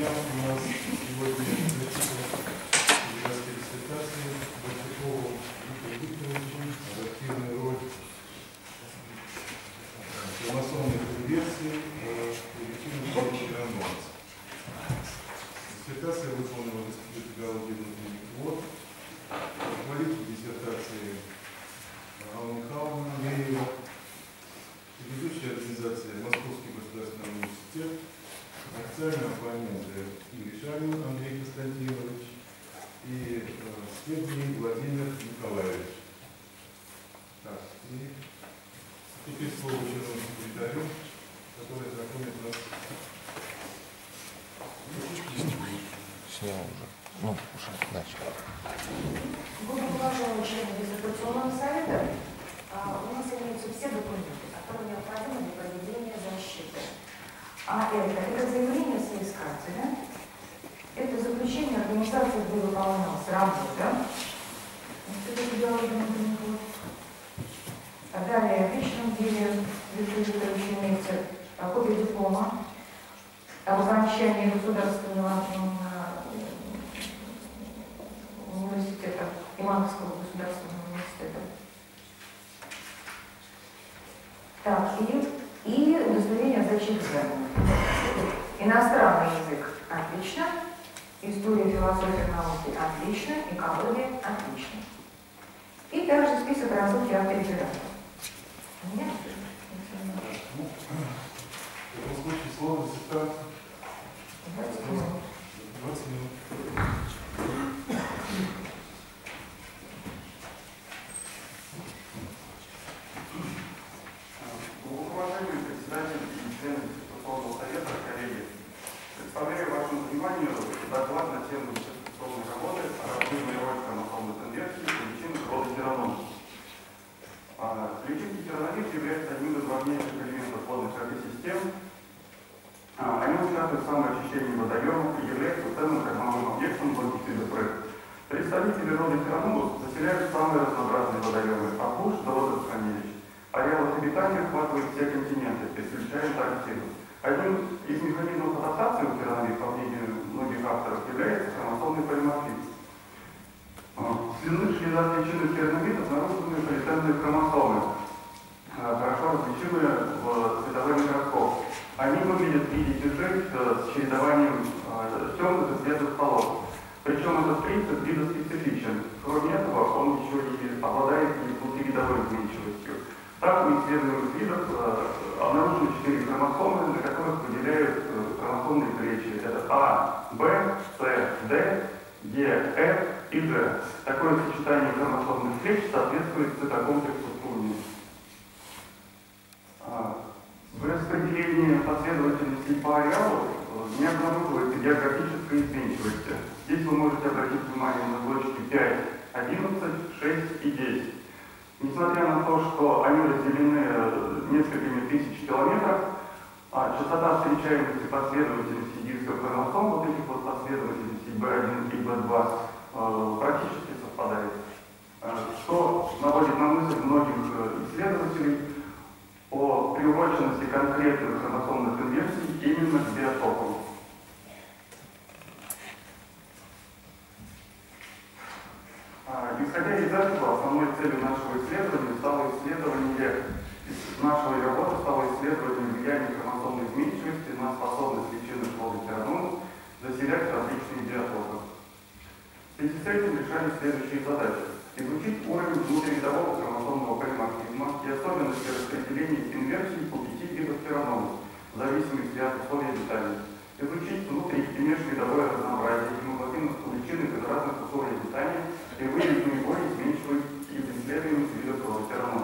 nothing else, you would be В нашей работе стало исследование влияния хромосомной изменчивости на способность личинок личины полотеранус заселять различные биотопы. В связи с этим решались следующие задачи. Изучить уровень внутридового хромосомного полиморфизма и особенности распределения инверсий по пяти видов тераномов, в зависимости от условий питания. Изучить внутри и межвидовое разнообразие гемоглобинов у личинок без разных условий питания и выявить наиболее изменчивые из исследований видов полотеранус.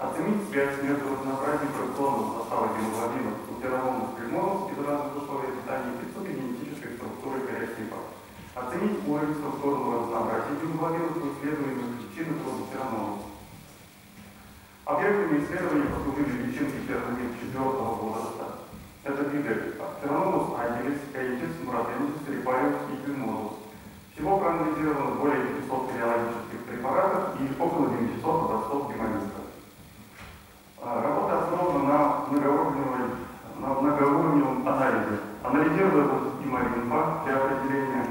Оценить связь между разнообразием преклонных состава гемоглобина у пироломных пельмонов из разных условий питания и пиццогенетической структуры кариотипа. Оценить уровень структурного разнообразия гемоглобина по исследованию причины плодотерономов. Объектами исследования послужили личинки пирамид четвертого возраста. Это виды Актеронус, Антилис, Каитис, Муратенис, Репариус и Пельмонус. Всего проанализировано более 500 периологических препаратов и около 900 образцов гемолистов. А, работа основана на многоуровневом, на многоуровневом анализе. Анализирует допустимые инфа для определения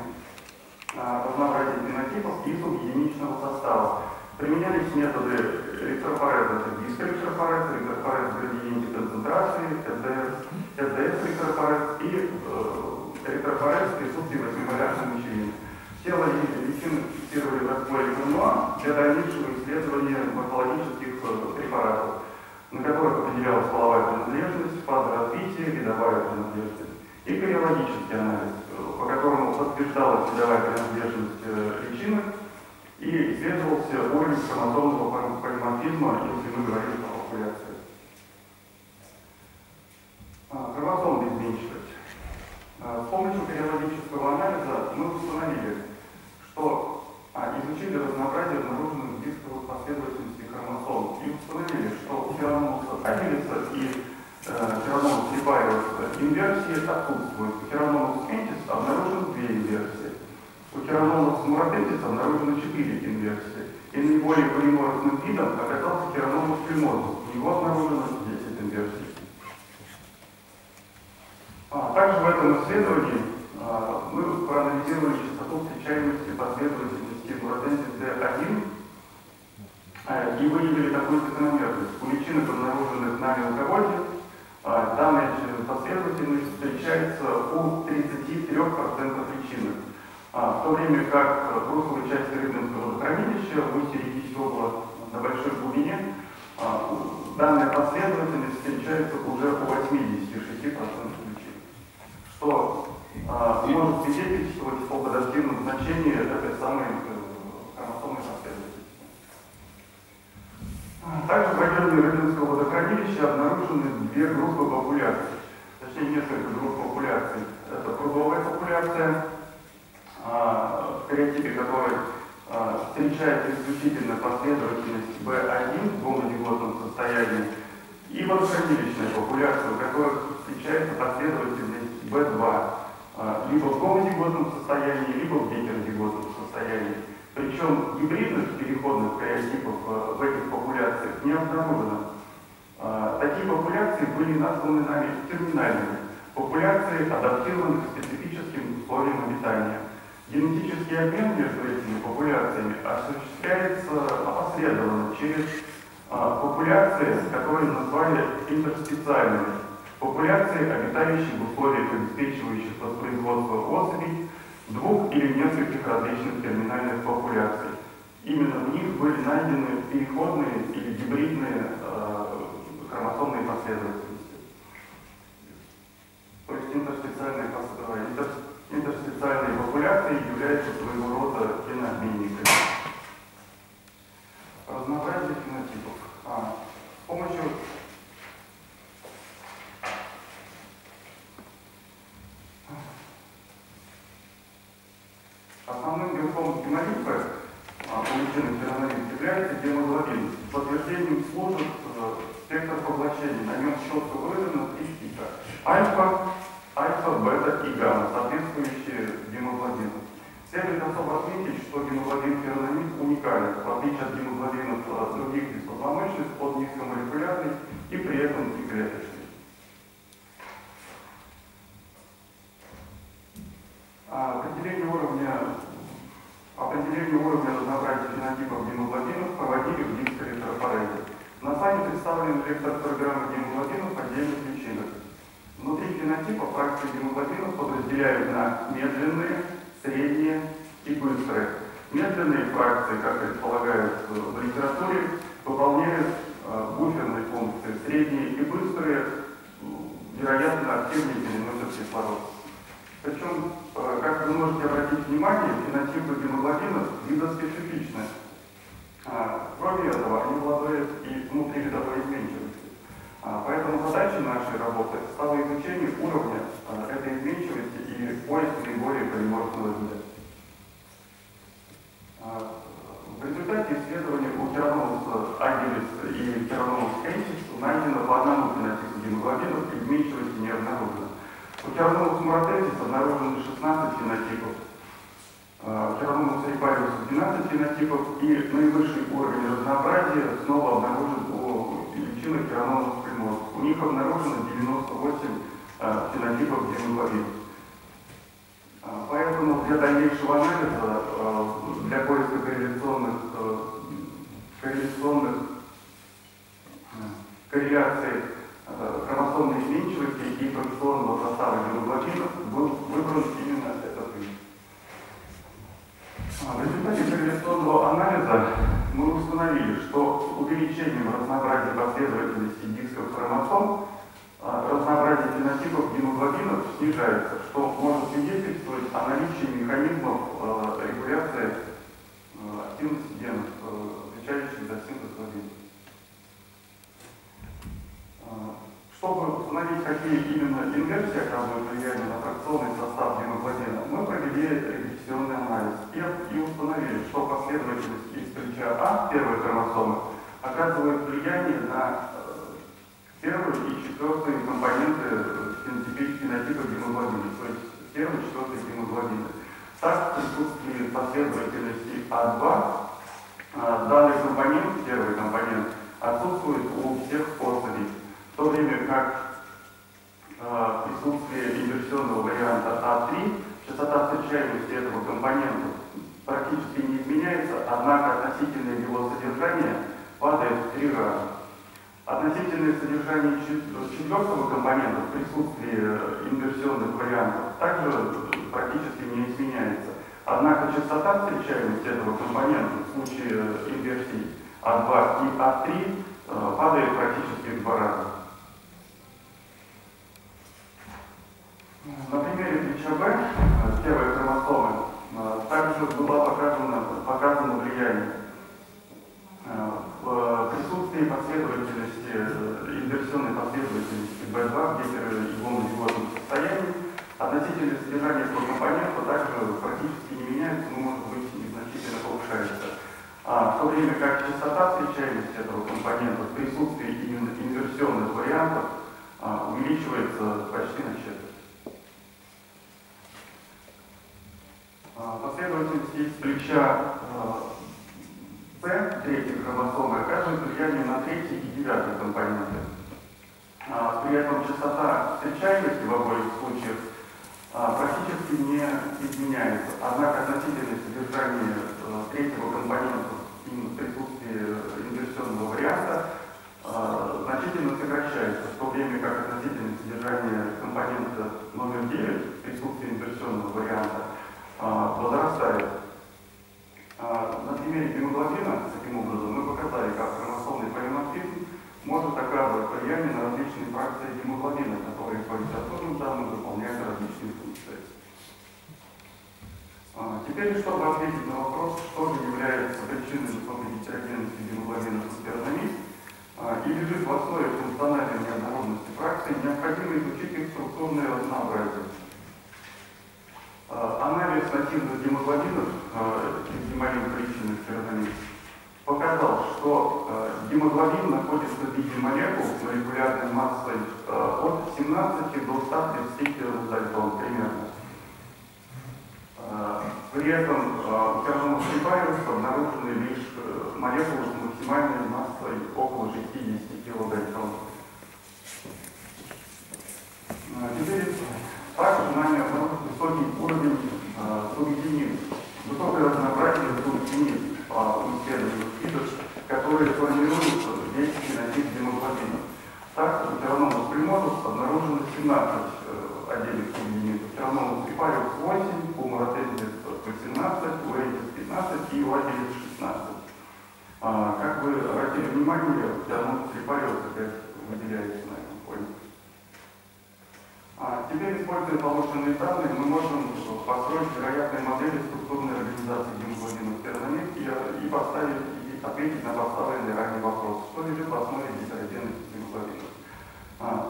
а, разнообразия генотипов и субъединичного состава. Применялись методы электрофореза, это дискоэлектрофорез, электрофорез в градиенте концентрации, СДС, СДС электрофорез и э, электрофорез в присутствии восьмимолярной. Все личины фиксировали в растворе Грануа для дальнейшего исследования морфологических э, препаратов на которых определялась половая принадлежность, фаза развития, видовая принадлежность и периодический анализ, по которому подтверждалась видовая принадлежность э, личинок и исследовался уровень хромосомного полиморфизма, если мы говорим о популяции. А, Хромосомная изменчивость. А, С помощью периодического анализа мы установили, что а, изучили разнообразие обнаруженных дисковых последовательностей хромосом и установили, что у хираномуса амилиса и э, хираномус липариуса инверсии отсутствуют. У хираномус энтис обнаружены две инверсии. У хираномус муратентис обнаружено четыре инверсии. И наиболее полиморфным видом оказался хираномус фимозус. У него обнаружено 10 инверсий. А, также в этом исследовании а, мы проанализировали частоту встречаемости последовательности муратентис D1 а, и выявили такую закономерность. У личинок, обнаруженных нами алкоголе, а, данная последовательность встречается у 33% личинок. А, в то время как в русловой части рыбинского водохранилища в устье реки на большой глубине а, данная последовательность встречается уже у 86% личинок, что а, может свидетельствовать о подактивном значении этой самой э, хромосомной последовательности. А, Также в районе Рыбинского водохранилища обнаружены две группы популяций, точнее несколько групп популяций. Это прудовая популяция, а, в кариотипе которой а, встречается исключительно последовательность B1 в гомозиготном состоянии, и водохранилищная популяция, у которых встречается последовательность B2 а, либо в гомозиготном состоянии, либо в гетерозиготном состоянии. Причем гибридных переходных кариотипов а, в этих популяциях не обнаружено. А, Такие популяции были названы нами терминальными. Популяции, адаптированы к специфическим условиям обитания. Генетический обмен между этими популяциями осуществляется опосредованно через а, популяции, которые назвали интерспециальными. Популяции, обитающие в условиях, обеспечивающих воспроизводство особей двух или нескольких различных терминальных популяций. Именно в них были найдены переходные или гибридные э, хромосомные последовательности. То есть интерспециальные, пос- э, интер- интерспециальные популяции являются своего рода фенообменниками. Разнообразие фенотипов. А, с помощью Основным гемолимфы, а, полученных феномен, является гемоглобин. Подтверждением служит э, спектр поглощения. На нем четко выражено три типа. Альфа, альфа, бета и гамма, соответствующие гемоглобину. Следует особо отметить, что гемоглобин феномен уникален, в отличие от гемоглобинов э, других беспозвоночных, под низкомолекулярный и при этом приклеточный. А, Определение уровня, определение уровня разнообразия фенотипов гемоглобинов проводили в дискоэлектрофорезе. На слайде представлены электропрограммы гемоглобинов отдельных личинок. Внутри фенотипа фракции гемоглобинов подразделяют на медленные, средние и быстрые. Медленные фракции, как предполагают в литературе, выполняют э, буферные функции. Средние и быстрые, вероятно, активнее переносят кислород. Причем, э, как вы можете обратить внимание, фенотипы гемоглобинов видоспецифичны. А, Кроме этого, они обладают и внутривидовой изменчивостью. А, Поэтому задачей нашей работы стало изучение уровня а, этой изменчивости и поиск наиболее полиморфного вида. А, В результате исследования у Керанолуса агилис и Керанолус энтис найдено по одному фенотипу гемоглобинов и изменчивости не обнаружено. У Керанолус муратетис обнаружено 16 фенотипов, а, у Керанолус репариуса 12 фенотипов и наивысший уровень разнообразия снова обнаружен у личинок Керанолус приморс. У них обнаружено 98 а, фенотипов гемоглобинов. использовано для дальнейшего анализа, для поиска корреляционных, корреляционных корреляций хромосомной изменчивости и функционного состава гемоглобинов был выбран именно этот вид. А, В результате корреляционного анализа мы установили, что увеличением разнообразия последовательности дисков хромосом а, разнообразие фенотипов гемоглобинов снижается, что может свидетельствовать о наличии механизмов э, регуляции э, активности генов, э, отвечающих за синтез глобина. А, Чтобы установить, какие именно инверсии оказывают влияние на фракционный состав гемоглобина, мы провели регрессионный анализ и, установили, что последовательность из плеча А первой хромосомы оказывает влияние на э, первую и четвертую компоненты фенотипа гемоглобина, то есть первый и четвертый гемоглобины. Так, в присутствии последовательности А2 э, данный компонент, первый компонент, отсутствует у всех особей, в то время как э, в присутствии инверсионного варианта А3 частота встречаемости этого компонента практически не изменяется, однако относительное его содержание падает в три раза. Относительное содержание чет- четвертого компонента в присутствии э, инверсионных вариантов также практически не изменяется. Однако частота встречаемости этого компонента в случае э, инверсий А2 и А3 э, падает практически в два раза. На примере плеча Б, э, хромосомы, э, также было показано, показано влияние Э, в присутствии последовательности, инверсионной последовательности B2 в гетероигонно-диготном состоянии относительное содержание этого компонента также практически не меняется, но может быть незначительно повышается. А, в то время как частота встречаемости этого компонента в присутствии именно инверсионных вариантов увеличивается почти на четверть. А, Последовательность из плеча э, С, третьей хромосомы, оказывает влияние на третий и девятый компоненты. А, При этом частота встречаемости в обоих случаях а, практически не изменяется. Однако относительное содержание э, третьего компонента в присутствии инверсионного варианта а, значительно сокращается, в то время как относительное содержание компонента номер 9 в присутствии инверсионного варианта а, возрастает. А, На примере гемоглобина, таким образом, мы показали, как хромосомный полиморфизм может оказывать влияние на различные фракции гемоглобина, которые по литературным данным выполняют различные функции. А, Теперь, чтобы ответить на вопрос, что же является причиной высокой гетерогенности гемоглобина в спермомид, а, и лежит в основе функциональной неоднородности фракций, необходимо изучить их структурное разнообразие. А, Анализ нативных гемоглобинов а, из гемолин количественных пирамид показал, что а, гемоглобин находится в виде молекул с молекулярной массой а, от 17 до 130 килодальтон примерно. А, При этом а, у фермонов прибавилось обнаружены лишь э, молекулы с максимальной массой около 60 килодальтон. А, Теперь также нами обнаружен высокий уровень э, субъединив, высокое разнообразие субъединив по исследованию видов, которые формируют весь фенотип гемоглобина. Так, у тераномус примозус обнаружено 17 э, отдельных субъединитов, тераномус припариус 8, у моратезис 18, у эритис 15 и у адилис 16. А, как вы обратили внимание, тераномус припариус опять выделяется на. А теперь, используя полученные данные, мы можем построить вероятные модели структурной организации гемоглобина в пирамид и, и поставить, и ответить на поставленный ранее вопрос, что лежит в основе гетерогенности гемоглобина.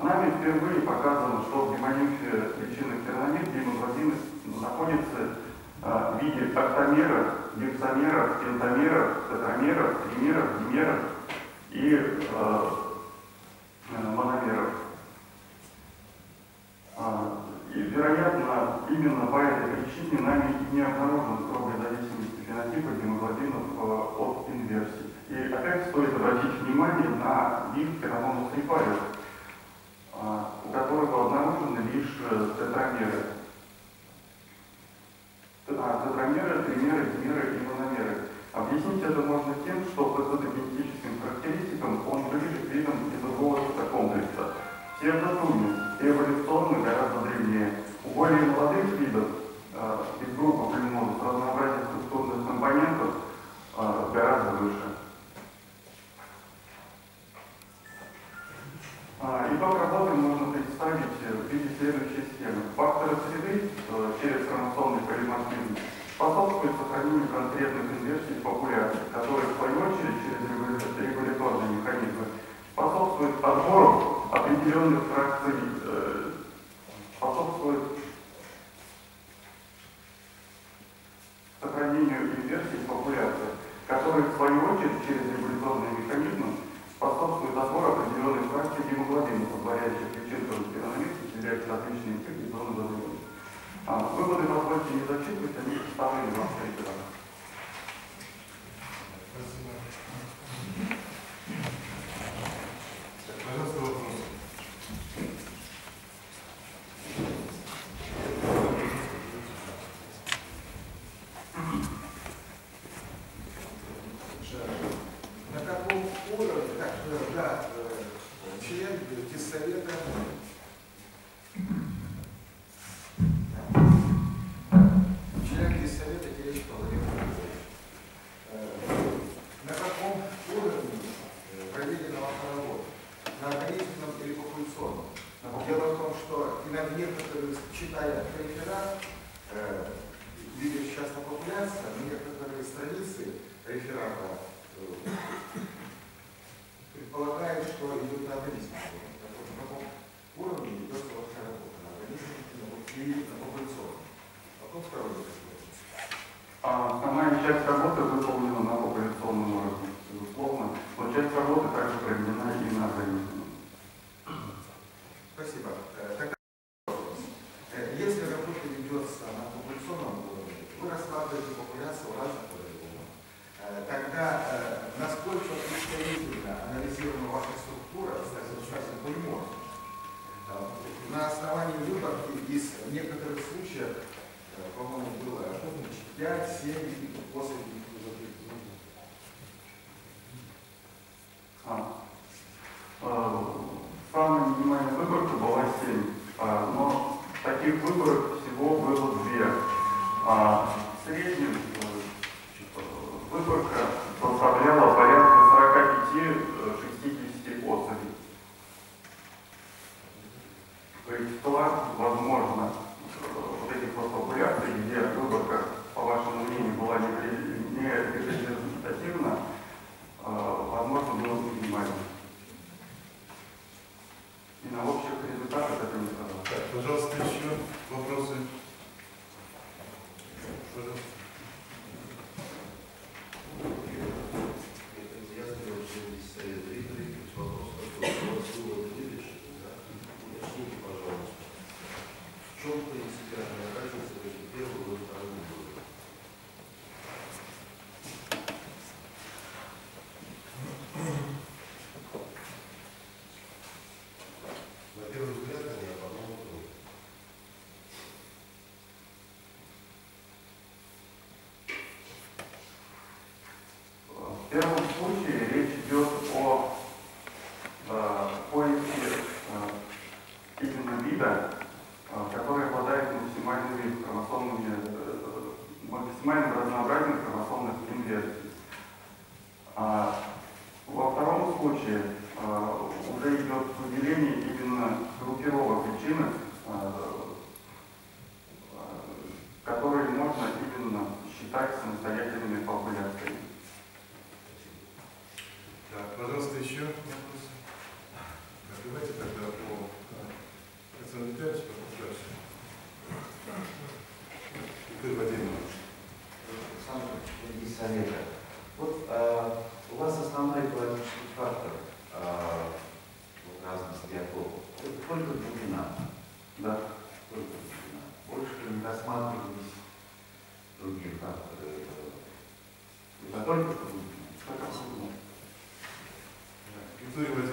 Нами впервые показано, что в гемонимфе причинных пирамид гемоглобин находится а, в виде октомеров, гексомеров, пентамеров, тетрамеров, тримеров, димеров и а, мономеров. А, и, вероятно, именно по этой причине нами и не обнаружена строгая зависимость фенотипа гемоглобинов э, от инверсии. И опять стоит обратить внимание на вид феромонус репарис, а, у которого обнаружены лишь э, тетрамеры. А тетрамеры, тримеры, димеры и мономеры. Объяснить это можно тем, что по этим генетическим характеристикам он ближе видом видам из другого типа комплекса. Сердотуги эволюционно гораздо древнее. У более молодых видов э, из группы племенов разнообразие структурных компонентов э, гораздо выше. А, итог работы можно представить э, в виде следующей схемы. Факторы среды э, через хромосомный полиморфизм способствуют сохранению конкретных инверсий популяции. определенных фракций э, способствует сохранению инверсий популяции, которые в свою очередь через революционные механизмы способствуют отбору определенной фракции гемоглобина, позволяющих личинкам спирометрии терять различные инфекции зоны заболевания. А, выводы позвольте не зачитывать, они составлены в авторе. культуре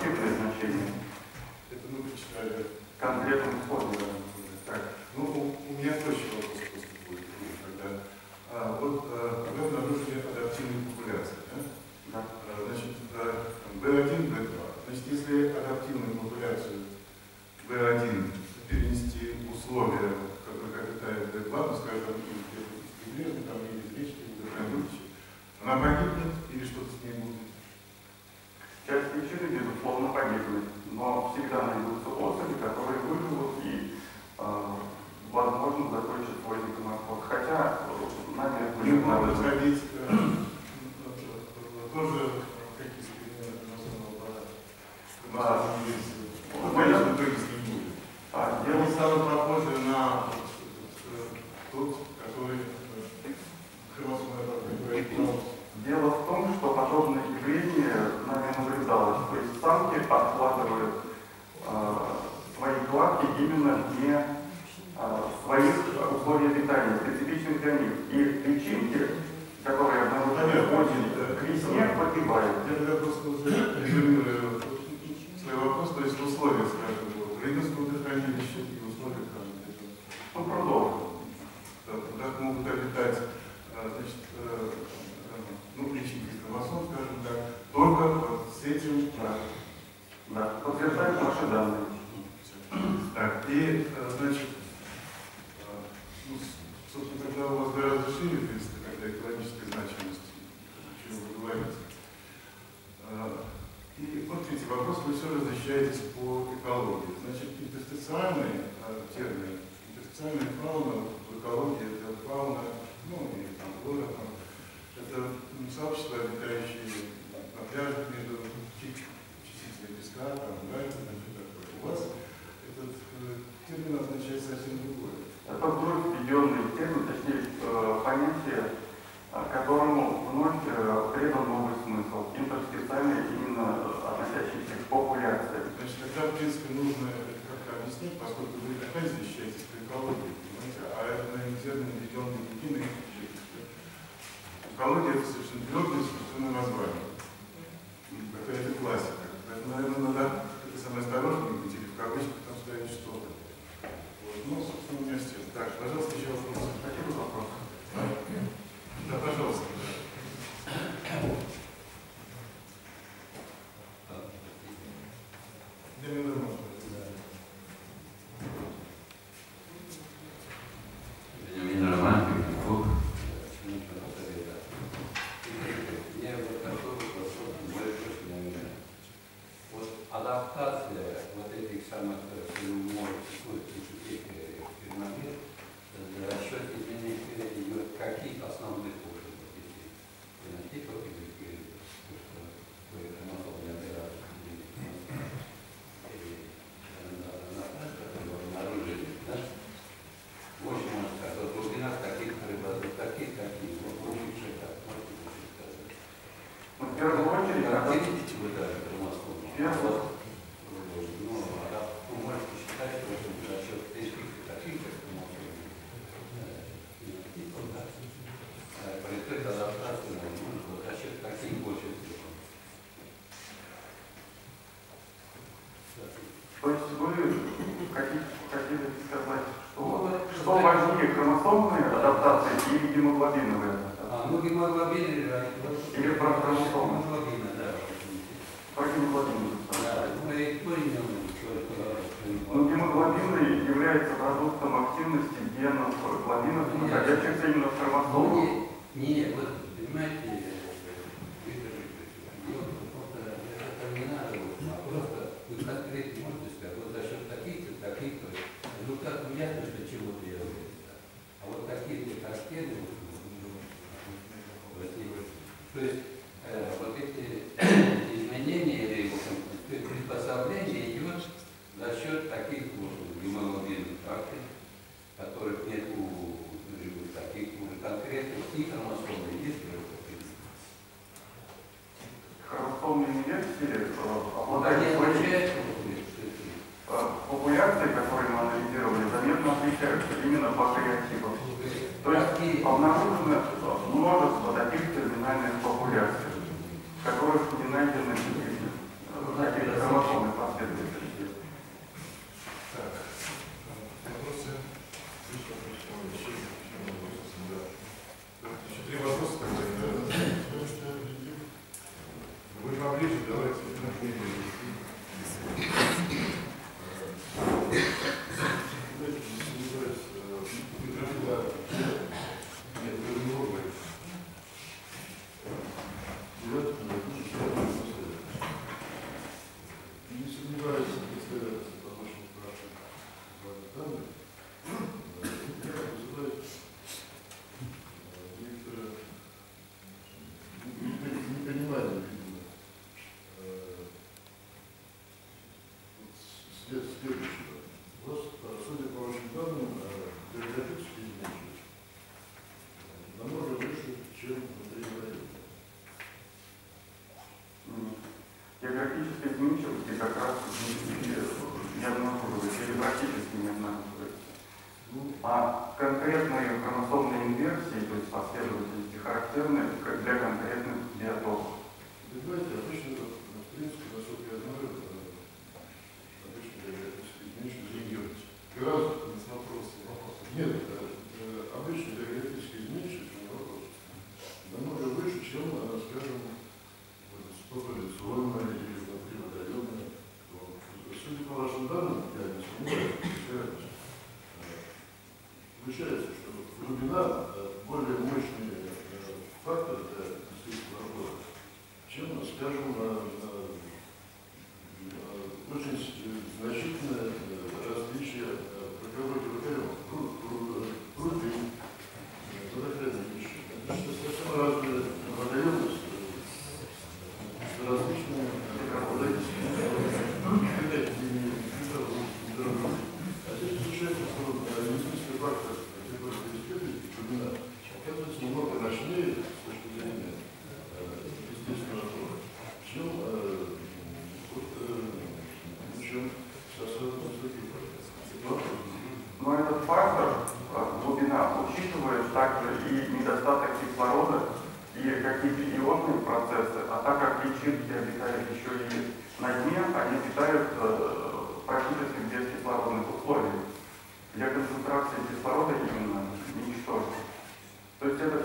свое адаптивное и гемоглобина вы А, ну гемоглобин, да. Или про хромосомы. Гемоглобина, да. Про гемоглобин. Да, мы, мы не ну, гемоглобины является продуктом активности генов э, глобинов, находящихся именно в ну, хромосомах. Нет, нет, вот, понимаете, with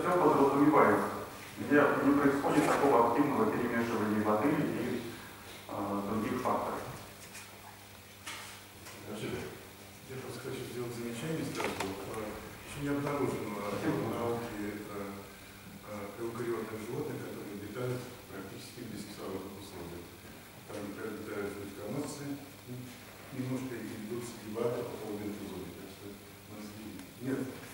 все подразумевается, где не происходит такого активного перемешивания воды и э, других факторов. Я просто хочу сделать замечание сразу. А, Еще не обнаружено науки а, эукариотных животных, которые обитают практически без бескислородных условиях. Там пролетают микронации, немножко идут дебаты по поводу энтузоли. Так что у нет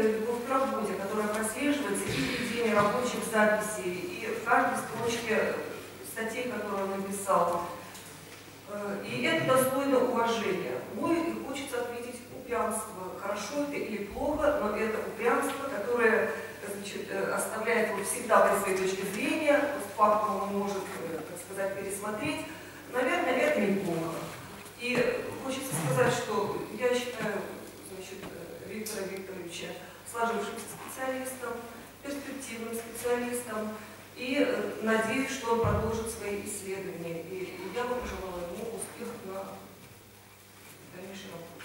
некая любовь к работе, которая прослеживается и в ведении рабочих записей, и в каждой строчке статей, которые он написал. Э, и это достойно уважения. Мой и хочется отметить упрямство. Хорошо это или плохо, но это упрямство, которое значит, э, оставляет его всегда при своей точке зрения, факт он может, э, так сказать, пересмотреть. Наверное, это неплохо. И хочется сказать, что я считаю значит, Виктора Викторовича сложившимся специалистом перспективным специалистом и э, надеюсь, что он продолжит свои исследования. И я бы пожелала ему успехов на дальнейшем работе.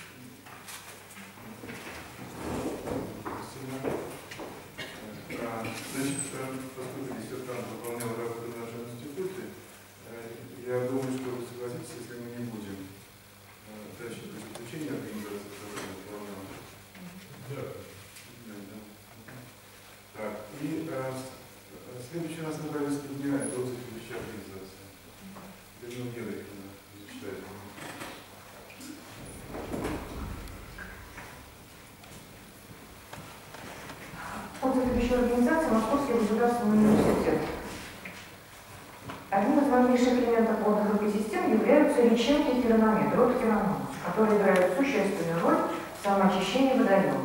Спасибо. Э, значит, э, Людмила Генриховна зачитает. По предыдущей организации Московский государственный университет. Одним из важнейших элементов отдыховой экосистем являются речения и пиронометры, которые играют существенную роль в самоочищении водоемов.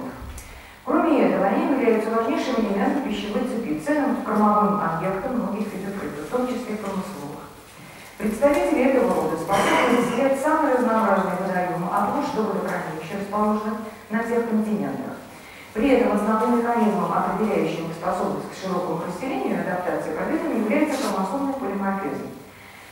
Кроме этого, они являются важнейшим элементом пищевой цепи, ценным кормовым объектом многих видов рыбы, в том числе промысловых. Представители этого рода способны заселять самые разнообразные водоемы от луж до водохранилища, расположенных на всех континентах. При этом основным механизмом, определяющим их способность к широкому расселению и адаптации к организму, является хромосомный полиморфизм.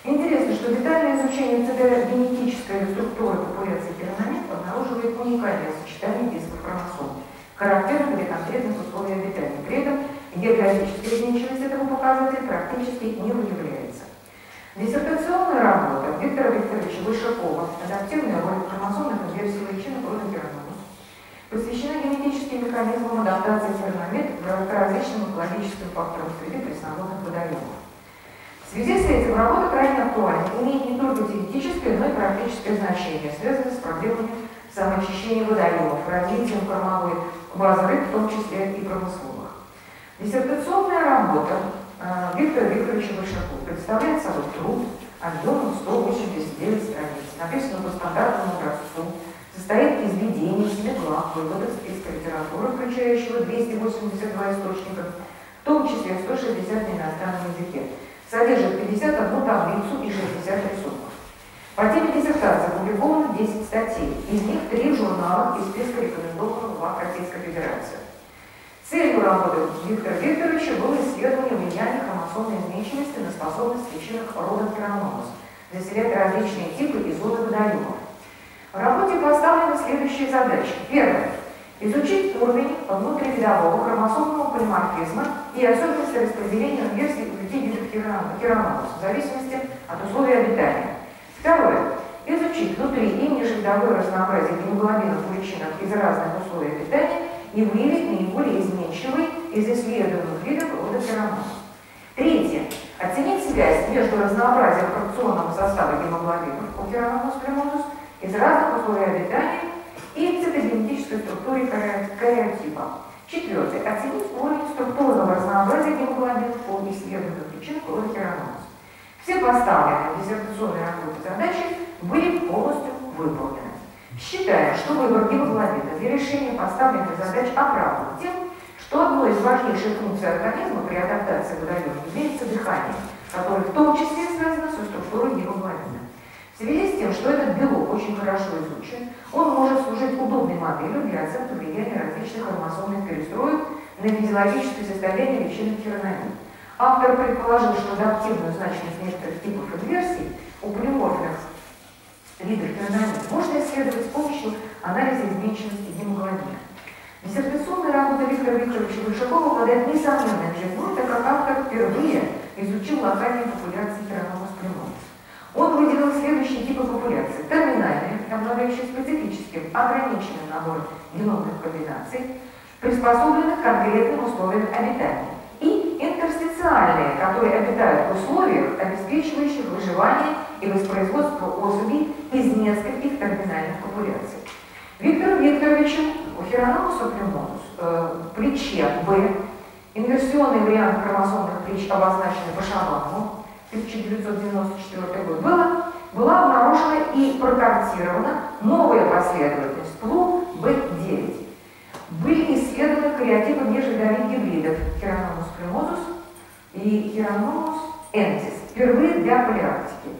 Интересно, что детальное изучение цитогенетической структуры популяции хирономет обнаруживает уникальное сочетание дисков хромосом, характерных для конкретных условий обитания. При этом географическая изменчивость этого показателя практически не выявляется. Диссертационная работа Виктора Викторовича Вышакова «Адаптивная роль хромосомных инверсий личинок хирономет» посвящена генетическим механизмам адаптации ферномет к различным экологическим факторам среды пресноводных водоемов. В связи с этим работа крайне актуальна, имеет не только теоретическое, но и практическое значение, связанное с проблемами самоочищения водоемов, развитием кормовой базы рыб, в том числе и промысловых. Диссертационная работа Виктора Викторовича Большакова представляет собой труд объемом 189 страниц, написано по стандартному образцу, состоит из введения, семи глав, выводов списка литературы, включающего 282 источника, в том числе 160 на иностранном языке. Содержит 51 таблицу и 60 рисунков. По теме диссертации опубликовано 10 статей, из них 3 в журналах из списка рекомендованных в Российской Федерации. Целью работы Виктора Викторовича было исследование влияния хромосомной изменчивости на способность личинок рода Кераномус заселять различные типы и зоны водоемов. В работе поставлены следующие задачи. Первое. Изучить уровень внутривидового хромосомного полиморфизма и особенности распределения инверсий у людей видов хирономус в зависимости от условий обитания. Второе. Изучить внутри и межвидовое разнообразие гемоглобинов у личинок из разных условий обитания и выявить наиболее изменчивый из исследуемых видов рода хирономус. Третье. Оценить связь между разнообразием фракционного состава гемоглобинов у хирономус примозус из разных условий обитания и цитогенетической структуре кариотипа. Четвертое. Оценить уровень структурного разнообразия гемоглобина по исследованию причин крови хирономус. Все поставленные в работе задачи были полностью выполнены. Считаем, что выбор гемоглобина для решения поставленных задач оправдан тем, что одной из важнейших функций организма при адаптации водоема является дыхание, которое в том числе связано со структурой гемоглобина. В связи с тем, что этот белок очень хорошо изучен, он может служить удобной моделью для оценки влияния различных хромосомных перестроек на физиологическое состояние личинок хирономид. Автор предположил, что адаптивную значимость некоторых типов инверсий у полиморфных видов хирономид можно исследовать с помощью анализа изменчивости гемоглобина. Диссертационная работа Виктора Викторовича Большакова обладает несомненной жизнью, так как автор впервые изучил локальные популяции хирономус приморф. Он выделил следующие типы популяции. Терминальные, обладающие специфическим, ограниченным набором геномных комбинаций, приспособленных к конкретным условиям обитания. И интерстициальные, которые обитают в условиях, обеспечивающих выживание и воспроизводство особей из нескольких терминальных популяций. Виктор Викторовичу у Хирономуса примонус э, плече Б, инверсионный вариант хромосомных плеч обозначены по шабану, 1994 год, было, была обнаружена и прокартирована новая последовательность ПЛУ B9. Были исследованы кариотипы межвидовых гибридов Хирономус примозус и Хирономус энтис, впервые для полиарктики.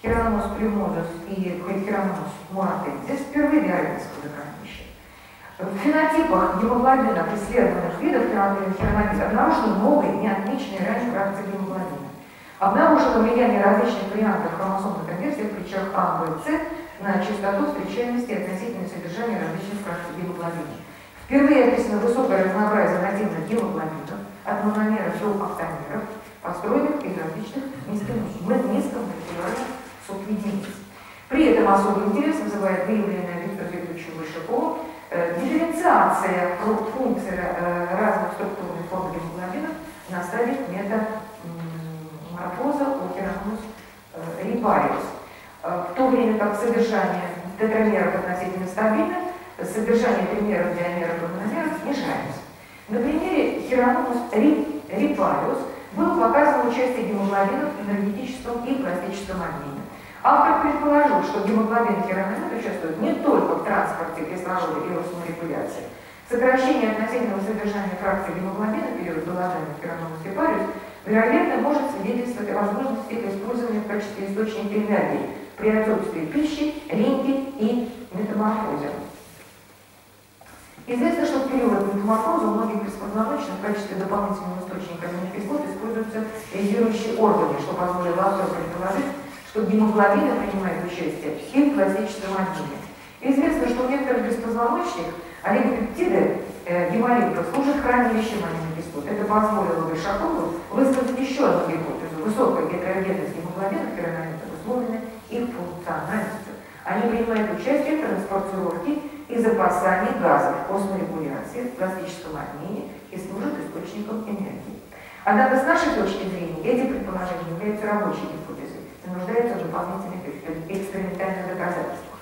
Хирономус примозус и Хирономус муратенсис впервые для рыбинского закорнища. В фенотипах гемоглобинов исследованных видов хирономида обнаружены новые, неотмеченные ранее фракции гемоглобина. Обнаружено влияние различных вариантов хромосомных конверсий в плечах А, Б, С на частоту встречаемости относительное содержание различных фракций гемоглобина. Впервые описано высокое разнообразие нативных гемоглобинов, от мономеров до октомеров, построенных из различных низкомолекулярных субъединиц. При этом особый интерес вызывает выявленная Виктор Викторовичем Вышаковым э, дифференциация функций э, разных структурных форм гемоглобинов на стадии метод морфоза у Керамус э, репариус. В то время как содержание тетрамеров относительно стабильно, содержание примеров диамеров и мономеров снижается. На примере Хирономус рипариус было показано участие гемоглобина в энергетическом и пластическом обмене. Автор предположил, что гемоглобин хирономин участвует не только в транспорте кислорода и осморегуляции. Сокращение относительного содержания фракции гемоглобина в период голодания хирономус рипариус вероятно может свидетельствовать о возможности их использования в качестве источника энергии при отсутствии пищи, линьки и метаморфозе. Известно, что в период метаморфоза у многих беспозвоночных в качестве дополнительного источника аминокислот используются ионизирующие органы, что позволило автору предположить, что принимает участие в пластическом обмене. Известно, что у некоторых беспозвоночных олигопептиды э, гемолипов служат хранилищем аминокислот. Это позволило Большакову высказать еще одну гипотезу. Высокая гетерогенность гемоглобина хиронамита обусловлена их функциональностью. Они принимают участие в транспортировке и запасании газов, косморегуляции, пластическом обмене и служат источником энергии. Однако с нашей точки зрения эти предположения являются рабочей нуждаются в дополнительных экспериментальных доказательствах.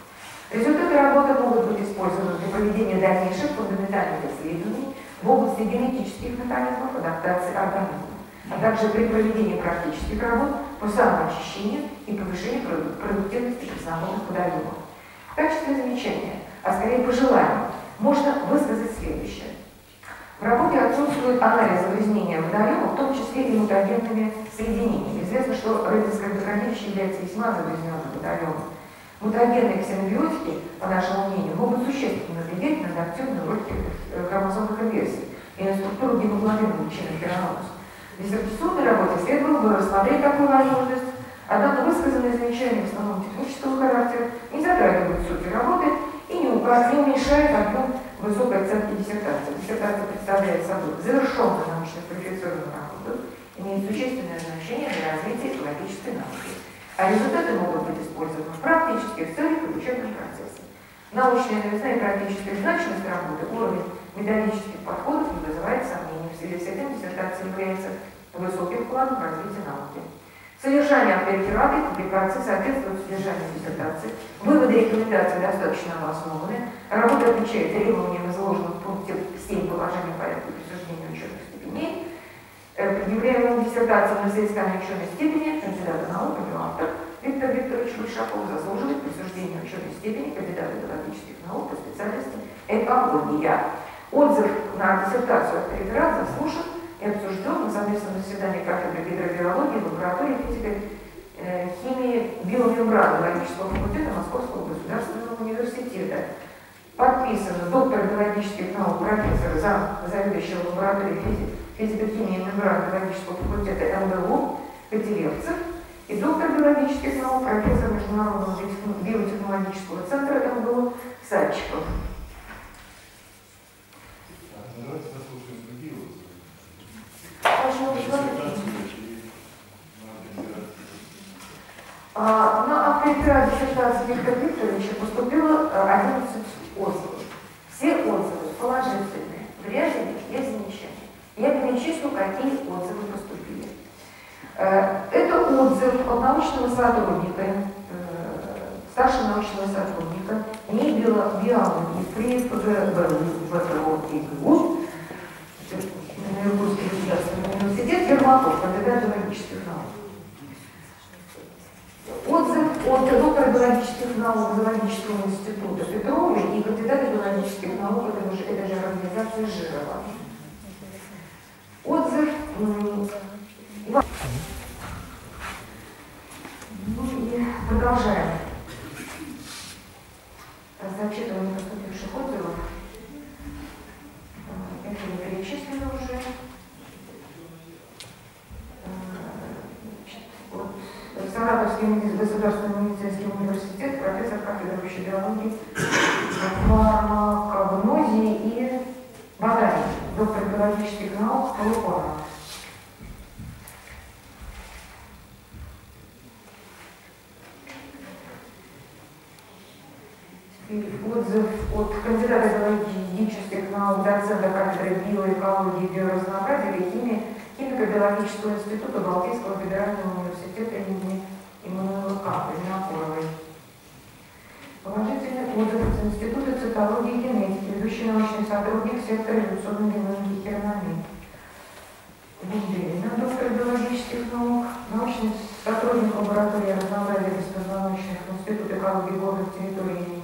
Результаты работы могут быть использованы для проведения дальнейших фундаментальных исследований в области генетических механизмов адаптации организма, а также при проведении практических работ по самоочищению и повышению продуктивности кислородных водоемов. В качестве замечания, а скорее пожелания, можно высказать следующее. В работе отсутствует анализ загрязнения водоема, в том числе и мутагенными соединениями. Известно, что родительское водохранилище является весьма загрязненным водоемом. Мутагенные ксенобиотики, по нашему мнению, могут существенно влиять на адаптивную роль э, хромосомных инверсий и на структуру гемоглобина личинных хирономус. В диссертационной работе следовало бы рассмотреть такую возможность, однако высказанные замечания в основном технического характера не затрагивают сути работы и не, не уменьшают объем высокой оценки диссертации. Диссертация представляет собой завершенную работу, имеет существенное значение для развития экологической науки а результаты могут быть использованы в практических целях и учебном процессе. Научная новизна и практическая значимость работы, уровень методических подходов не вызывает сомнений. В связи с этим диссертация является высоким вкладом в развитие науки. Содержание авторитираты и публикации соответствует содержанию диссертации. Выводы и рекомендации достаточно обоснованы. Работа отвечает требованиям, изложенным в пункте 7 положения порядка присуждения учебных степеней. Э, предъявляемым диссертациям на соискание ученой степени кандидата наук и автор Виктор Викторович Большаков заслуживает присуждения ученой степени кандидата биологических наук по специальности экология. Отзыв на диссертацию от реферат заслушан и обсужден на совместном заседании кафедры гидробиологии лаборатории физики э, химии биомембраны биологического факультета Московского государственного университета. Подписано доктор биологических наук, профессор, зам, заведующего лабораторией физики физико-химии мембран биологического факультета МГУ Котелевцев и доктор биологических наук, профессор Международного биотехнологического центра МГУ Садчиков. Давайте послушаем другие на апрель диссертации Виктора Викторовича поступило 11 отзывов. Все отзывы положительные, ряде есть замечания. Я перечислю, какие отзывы поступили. Э, это отзыв от научного сотрудника, э, старшего научного сотрудника НИИ биологии при ФГБУ ВТО ИГУ, Иркутский государственный университет, Ермаков, кандидат биологических наук. Отзыв от доктора биологических наук Зоологического института Петровой и кандидата биологических наук этой же, этой же организации Жирова. Отзыв ну и продолжаем зачитывание поступивших отзывов. Это не перечислено уже. Вот. Саратовский государственный медицинский университет, профессор кафедры общей биологии, фармакогнозии и ботаники доктор биологических наук Полупонов. Отзыв от кандидата биологических наук, доцента кафедры биоэкологии и биоразнообразия и химии Химико-биологического института Балтийского федерального университета имени Иммануила Канта Винокуровой. Положительный отзыв от Института цитологии и генетики ведущий научный сотрудник сектора эволюционной геномики хирономии. Гунделина, доктор биологических наук, научный сотрудник лаборатории разнообразия беспозвоночных Института экологии горных территорий имени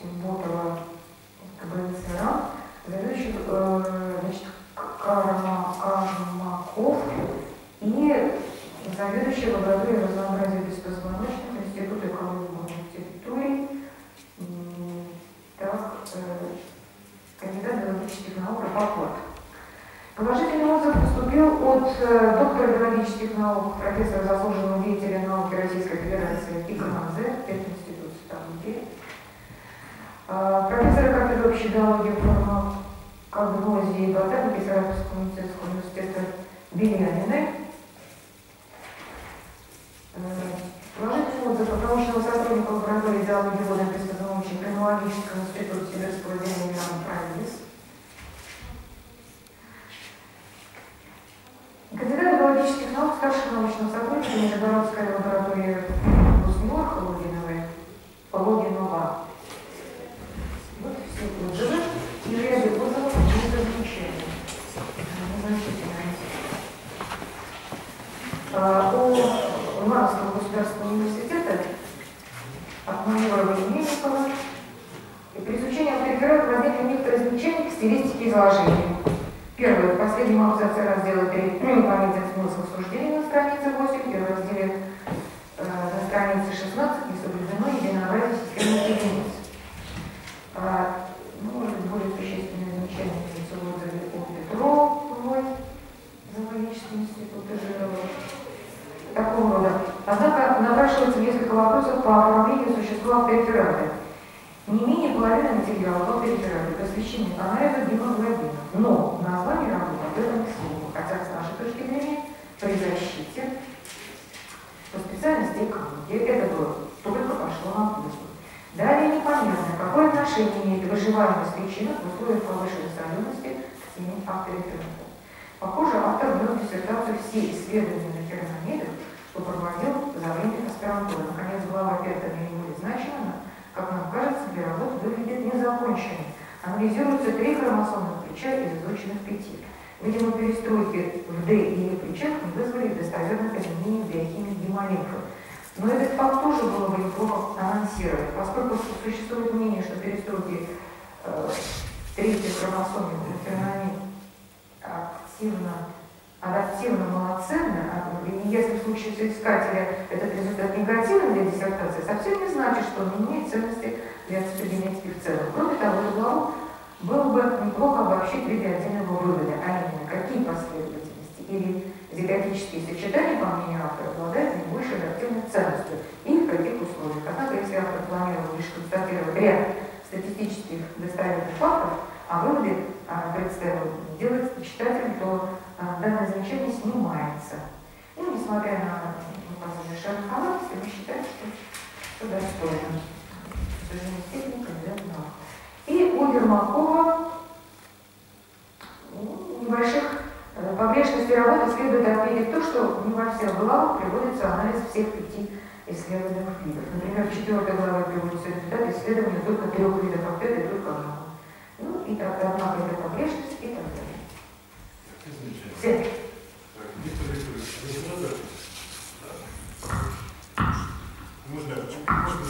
Тимботова КБСРА, заведующий э, значит, Карма, Кармаков и заведующий лабораторией разнообразия беспозвоночных Института экологии кандидат биологических наук Рапопорт. Положительный отзыв поступил от э, доктора биологических наук, профессора заслуженного деятеля науки Российской Федерации Игназы, это институт Стамбуле, э, профессора кафедры общей биологии, фармакогнозии и ботаники Саратовского медицинского университета Беляниной, Э, Положительный отзыв от научного сотрудника лаборатории биологии воды и беспозвоночных Криминологического института Сибирского отделения Мирана Правилис, Кандидат биологических наук, старший научный сотрудник Нижегородской лаборатории Гусмор Логиновой, Логинова. Вот все отзывы. И ряде отзывов У Ивановского государственного майора Мельникова и при изучении авторитета возникли некоторые замечания к стилистике изложения. Первое. В последнем абзаце раздела 3 понятен смысл суждения на странице 8, и в разделе на странице 16 не соблюдено единообразие системных единиц. А, ну, может более существенные замечания имеются в отзыве о Петровой, Зоологический институт Ижирова. Такого рода. Однако напрашивается несколько вопросов по оформлению существа авторитета. Не менее половины материала в авторитете посвящены анализу гемоглобина. Но название работы об этом к слову, хотя с нашей точки зрения при защите по специальности экологии это было только пошло на пользу. Далее непонятно, какое отношение имеет выживаемость личинок в условиях повышенной солености к теме авторитета. Похоже, автор ввел в диссертацию все исследования на керамидах, что проводил за время аспирантуры. Наконец, глава 5 значима, как нам кажется, работы выглядит незаконченной. Анализируются три хромосомных плеча из изученных пяти. Видимо, перестройки в D и E плечах не вызвали достоверных изменений в биохимии гемолимфы. Но этот факт тоже было бы неплохо анонсировать, поскольку существует мнение, что перестройки э, третьей хромосоме активно адаптивно малоценны, а, и если в случае соискателя этот результат негативен для диссертации, совсем не значит, что он не имеет ценности для цитогенетики в целом. Кроме того, эту главу было бы неплохо обобщить в виде отдельного вывода, а именно, какие последовательности или зиготические сочетания, по мнению автора, обладают наибольшей адаптивной ценностью и в каких условиях. Однако, если автор планировал лишь констатировать ряд статистических достоверных фактов, а выводы а, представил делать читатель, то данное замечание снимается. Ну, несмотря на указанные шероховатости, мы считаем, что, что достойно. степени. И у Ермакова ну, небольших э, погрешностей работы следует отметить то, что не во всех главах приводится анализ всех пяти исследованных видов. Например, в четвертой главе приводится результат исследования только трех видов ответа и только одного. Ну, и так, одна это погрешность и так далее. Все. Так, Виктор Викторович, вы много? Можно, можно,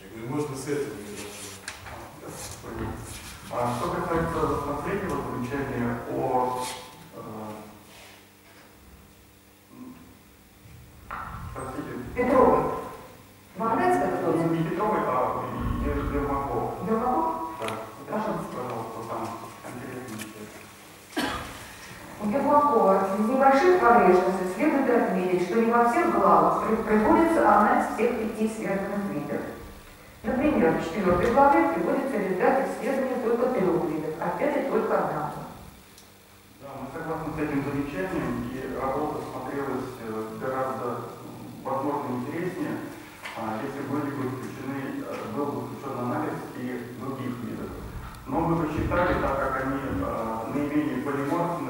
Я говорю, можно с этого не. А что касается последнего замечания о Петровой. Ну, отзыв? не Петровой, а Ер- Ермаков. Ермаков? Да. Пожалуйста. Пожалуйста, там Ермакова из небольших погрешностей следует отметить, что не во всех главах при- приводится анализ всех пяти исследованных видов. Например, в четвертой главе приводится результат исследования только трех видов, а в пятой только одного. Да, мы согласны с этим замечанием, и работа смотрелась э, гораздо, возможно, интереснее, а, если были бы включены, э, был бы включен анализ и других видов. Но мы посчитали, так как они э, наименее полиморфны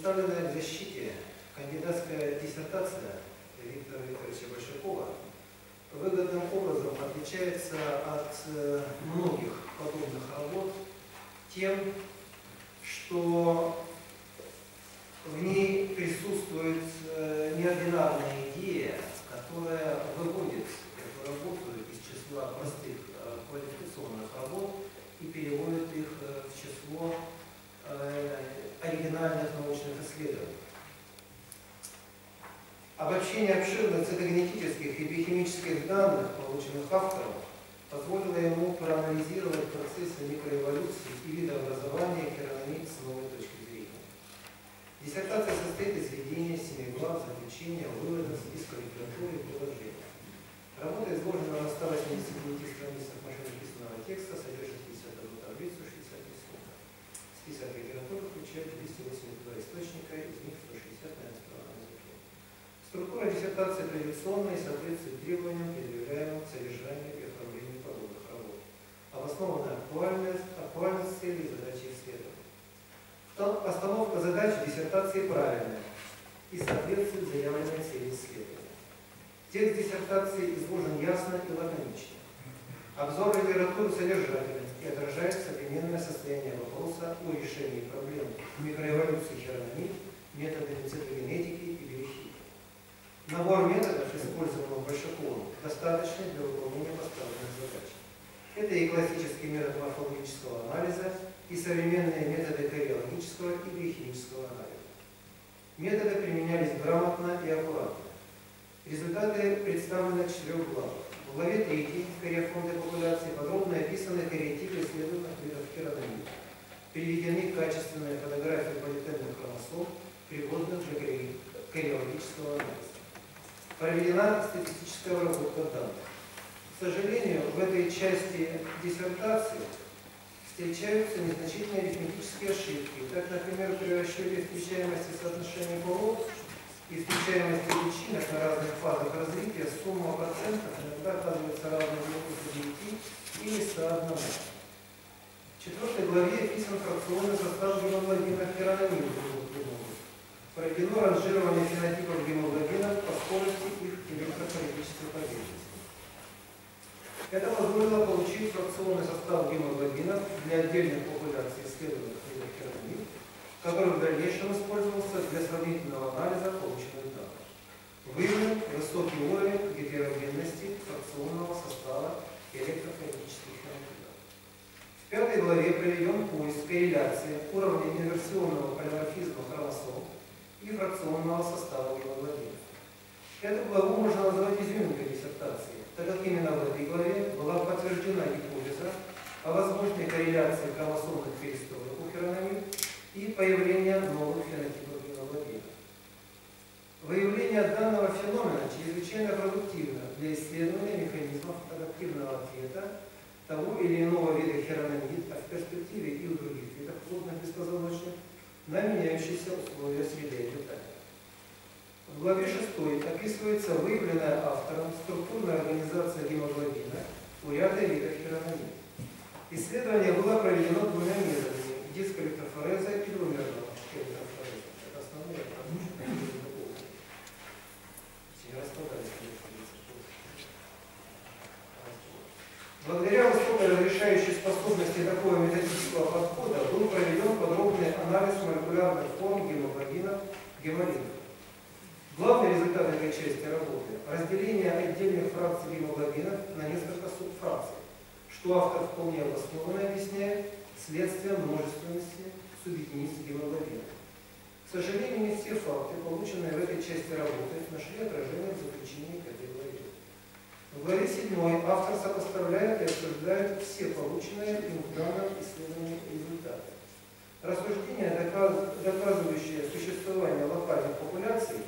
Представленная в защите кандидатская диссертация Виктора Викторовича Большакова выгодным образом отличается от э, многих подобных работ тем, Структура диссертации традиционная и соответствует требованиям, предъявляемым к содержанию и оформлению подобных работ. Обоснована актуальность, актуальность целей и задачи исследования. Постановка задач диссертации правильная и соответствует заявленной цели исследования. Текст диссертации изложен ясно и лаконично. Обзор литературы содержателен и отражает современное состояние вопроса о решении проблем микроэволюции хиромонит методами цитогенетики и биохимии. Набор методов, использованных Большаковым, достаточный для выполнения поставленных задач. Это и классический метод морфологического анализа, и современные методы кариологического и биохимического анализа. Методы применялись грамотно и аккуратно. Результаты представлены в четырех главах. В главе 3 «Кариофонды популяции» подробно описаны кариотипы исследованных видов хирономид. Приведены качественные фотографии политенных хромосом, пригодных для кари- кариологического анализа. Проведена статистическая обработка данных. К сожалению, в этой части диссертации встречаются незначительные арифметические ошибки. Так, например, при расчете встречаемости соотношения полов и встречаемости личинок на разных фазах развития сумма процентов иногда оказывается равной 99 или 101. В четвертой главе описан фракционный состав гемоглобина хиронамин Проведено ранжирование фенотипов гемоглобинов по скорости их электрofоретической поверхности. Это позволило получить фракционный состав гемоглобинов для отдельных популяций исследованных хиромид, который в дальнейшем использовался для сравнительного анализа полученных данных. Выявлен высокий уровень гетерогенности фракционного состава электрофонетических хиромидов. В пятой главе проведен поиск корреляции уровня инверсионного полиморфизма хромосом и фракционного состава гемоглобина. Эту главу можно назвать изюминкой диссертации, так как именно в этой главе была подтверждена гипотеза о возможной корреляции хромосомных перестроек у хиронамид и появления новых фенотипов гемоглобина. Выявление данного феномена чрезвычайно продуктивно для исследования механизмов адаптивного ответа того или иного вида хиронамид, а в перспективе и у других видов плотных беспозвоночных, на меняющиеся условия среды обитания. В главе 6 описывается выявленная автором структурная организация гемоглобина у ряда видов хиронамид. Исследование было проведено двумя методами – дискоэлектрофореза и двумерного электрофореза. Это основные Все распадались. Благодаря высокой разрешающей способности такого методического подхода был проведен подробный анализ молекулярных форм гемоглобина гемолинов. Главный результат этой части работы – разделение отдельных фракций гемоглобина на несколько субфракций, что автор вполне обоснованно объясняет следствием множественности субъединиц гемоглобина. К сожалению, не все факты, полученные в этой части работы, нашли отражение в заключении к этой главе. В главе 7 автор сопоставляет и обсуждает все полученные им в данном исследовании результаты. Рассуждения, доказ- доказывающие существование локальных популяций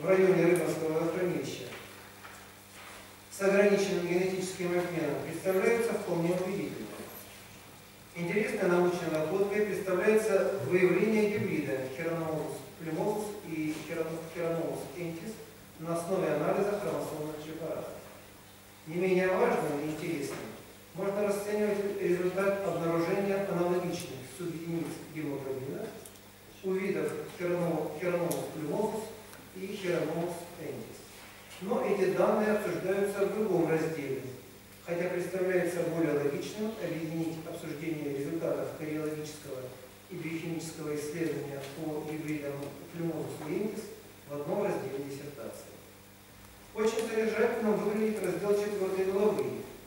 в районе Рыбинского водохранилища с ограниченным генетическим обменом представляются вполне убедительными. Интересной научной находкой представляется выявление гибрида Херономус плюмозус и Херономус энтис на основе анализа хромосомных препаратов. Не менее важным и интересным можно расценивать результат обнаружения аналогичных субъединиц гемоглобина у видов Херономус плюмозус и Херономус энтис. Но эти данные обсуждаются в другом разделе, хотя представляется более логичным объединить обсуждение результатов кариологического и биохимического исследования по гибридам плюмозус и энтис в одном разделе диссертации. Очень содержательным выглядит раздел 4 главы,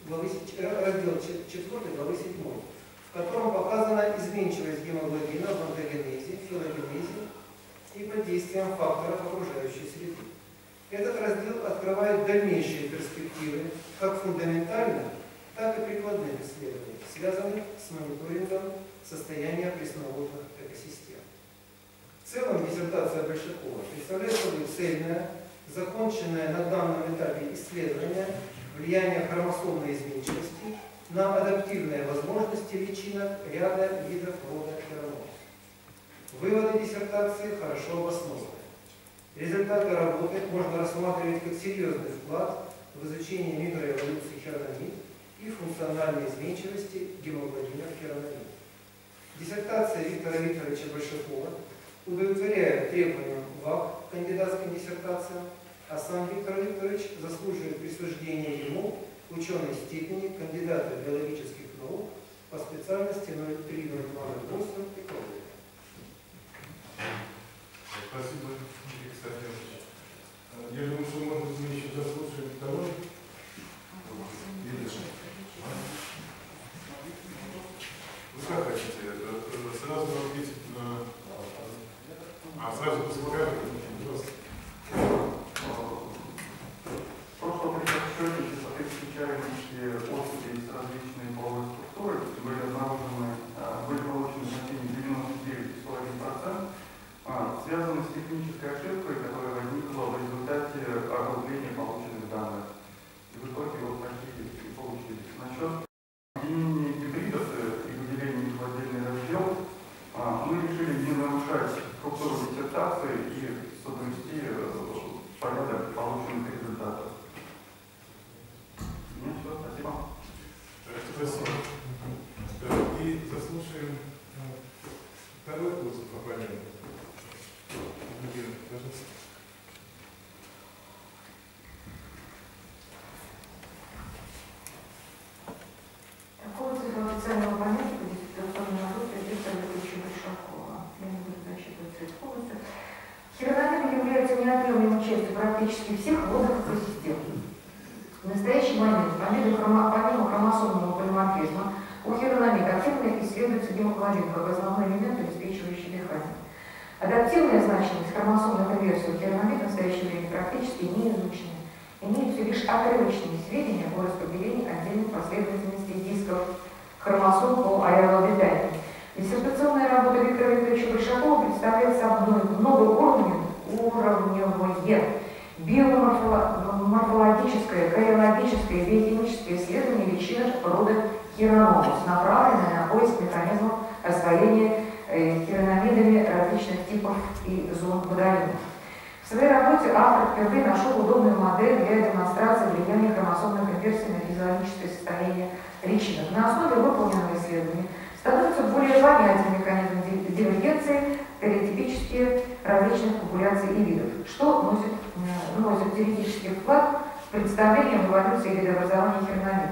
главы э, раздел 4 главы 7, в котором показана изменчивость гемоглобина в онтогенезе, филогенезе и под действием факторов окружающей среды. Этот раздел открывает дальнейшие перспективы как фундаментальных, так и прикладных исследований, связанных с мониторингом состояния пресноводных экосистем. В целом диссертация Большакова представляет собой цельное, законченное на данном этапе исследование влияния хромосомной изменчивости на адаптивные возможности личинок ряда видов рода. Выводы диссертации хорошо обоснованы. Результаты работы можно рассматривать как серьезный вклад в изучение микроэволюции хирономид и функциональной изменчивости гемоглобина хирономид. Диссертация Виктора Викторовича Большакова удовлетворяет требованиям ВАК кандидатским диссертациям, а сам Виктор Викторович заслуживает присуждения ему ученой степени кандидата биологических наук по специальности 030208 экология. Спасибо, Игорь. Э, Я думаю, что, может мы еще заслушаем второй. А? Вы как хотите? Э, э, Сразу ответить на... А, сразу после? Пожалуйста. Просто при подсчете частоты встречающие особи с различными половой структурой, то есть были обнаружены, а, были получены значения 99,1%, а, связаны с технической ошибкой, которая возникла в результате округления полученных данных. И в итоге вот такие и получились. Насчет объединения гибридов э, и выделения их в отдельный раздел, а, мы решили не нарушать структуру диссертации и соблюсти э, порядок полученных результатов. Нет, все, спасибо. Э, Спасибо. Э, И заслушаем э, второй курс оппонента. Евгений, пожалуйста. Такого цифрового понятия по диссертационной работе Виктора Викторовича Большакова. Я не буду зачитывать цвет полностью. Хирономиды являются неотъемлемой частью практически всех водных экосистем. В настоящий момент, помимо, хромо- помимо хромосомного полиморфизма, у хирономид активно исследуется гемоглобин как основной элемент, обеспечивающий дыхание. Адаптивная значимость хромосомных инверсий у хирономид в настоящее время практически не изучена. Отрывочные сведения о распределении отдельных последовательностей дисков хромосом по ареалу обитания. Диссертационная работа Виктора Викторовича Большакова представляет собой многоуровневое биоморфологическое, кариологическое и биохимическое исследование личинок рода хирономус, направленное на поиск механизмов В своей работе автор впервые нашел удобную модель для демонстрации влияния хромосомных инверсий на физиологическое состояние личинок. На основе выполненного исследования становится более понятен механизм ди- дивергенции кариотипические различных популяций и видов, что носит, э, вносит теоретический вклад в представление об эволюции видообразования херномид.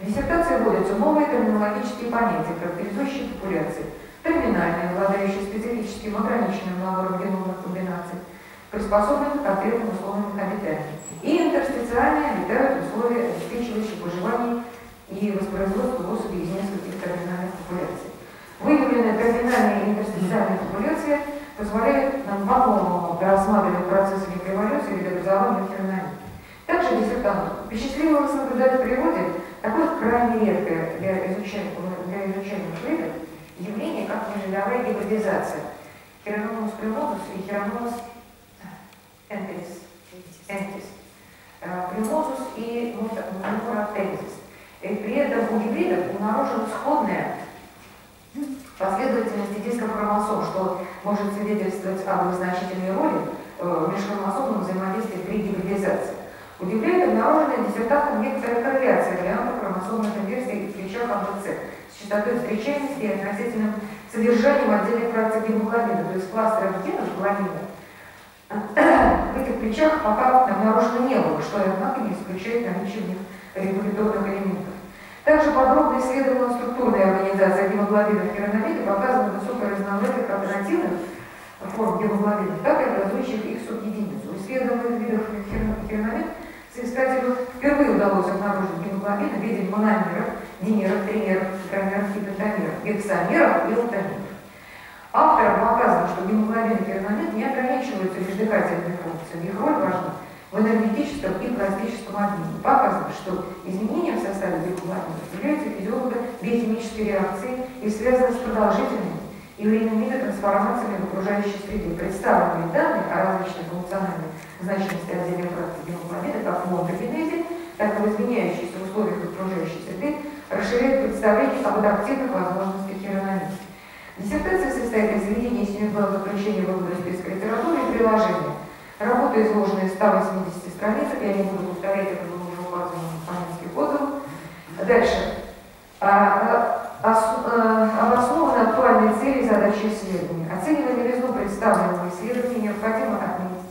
В диссертации вводятся новые терминологические понятия, характеризующие популяции, терминальные, обладающие специфическим ограниченным набором геномных комбинаций, приспособленных к конкретным условиям обитания, и интерстициальные обитают условиях, обеспечивающих выживание и воспроизводство особей из нескольких терминальных популяций. Выявленная терминальная и интерстициальная популяция нам по-новому рассматривать процессы микроэволюции и видообразования херномид. Также диссертанту посчастливилось наблюдать в природе такое крайне редкое для изучения, для изучения видов явление, как межвидовая гибридизация. Хирономус примозус и хирономус энтис. Э, Примозус и муратензис. И при этом у гибридов обнаружена сходная последовательность дисков хромосом, что может свидетельствовать об значительной роли э, в межхромосомном взаимодействии при гибридизации. Удивляет обнаруженная диссертантом некоторая корреляция вариантов хромосомных инверсий в ключах АБЦ с частотой встречаемости и относительным содержанием отдельных фракций гемоглобина, то есть кластеров генов глобина. В этих ключах пока обнаружено не было, что, однако, не исключает наличие в них регуляторных элементов. Также подробно исследована структурная организация гемоглобина хирономида, показывает высокое разнообразие как нативных форм гемоглобина, так и образующих их субъединицу. У исследованных видов хирономид соискателю впервые удалось обнаружить гемоглобин в виде мономеров, димеров, тримеров, тетрамеров и пентамеров, гексамеров и алтамеров. Авторам показано, что гемоглобин и хирономид не ограничиваются лишь дыхательными функциями. Их роль важна в энергетическом и пластическом обмене. Показано, что изменения в составе гемоглобина являются физиолого-биохимической реакцией и связаны с продолжительными и временными трансформациями в окружающей среде. Представленные данные о различной функциональной значимости отдельных фракций гемоглобина как в монтогенезе, так и в изменяющихся условиях окружающей среды расширяет представление об адаптивных возможностях хиронамии. Диссертация состоит из введения семидневного заключения в область списка литературы и приложения. Работа изложена из 180 страниц, я не буду повторять, это было уже указано в панельских отзывах. Дальше. А, ос- э, обоснованы актуальные цели и задачи исследования. Оценивая новизну представленного исследования, необходимо отметить,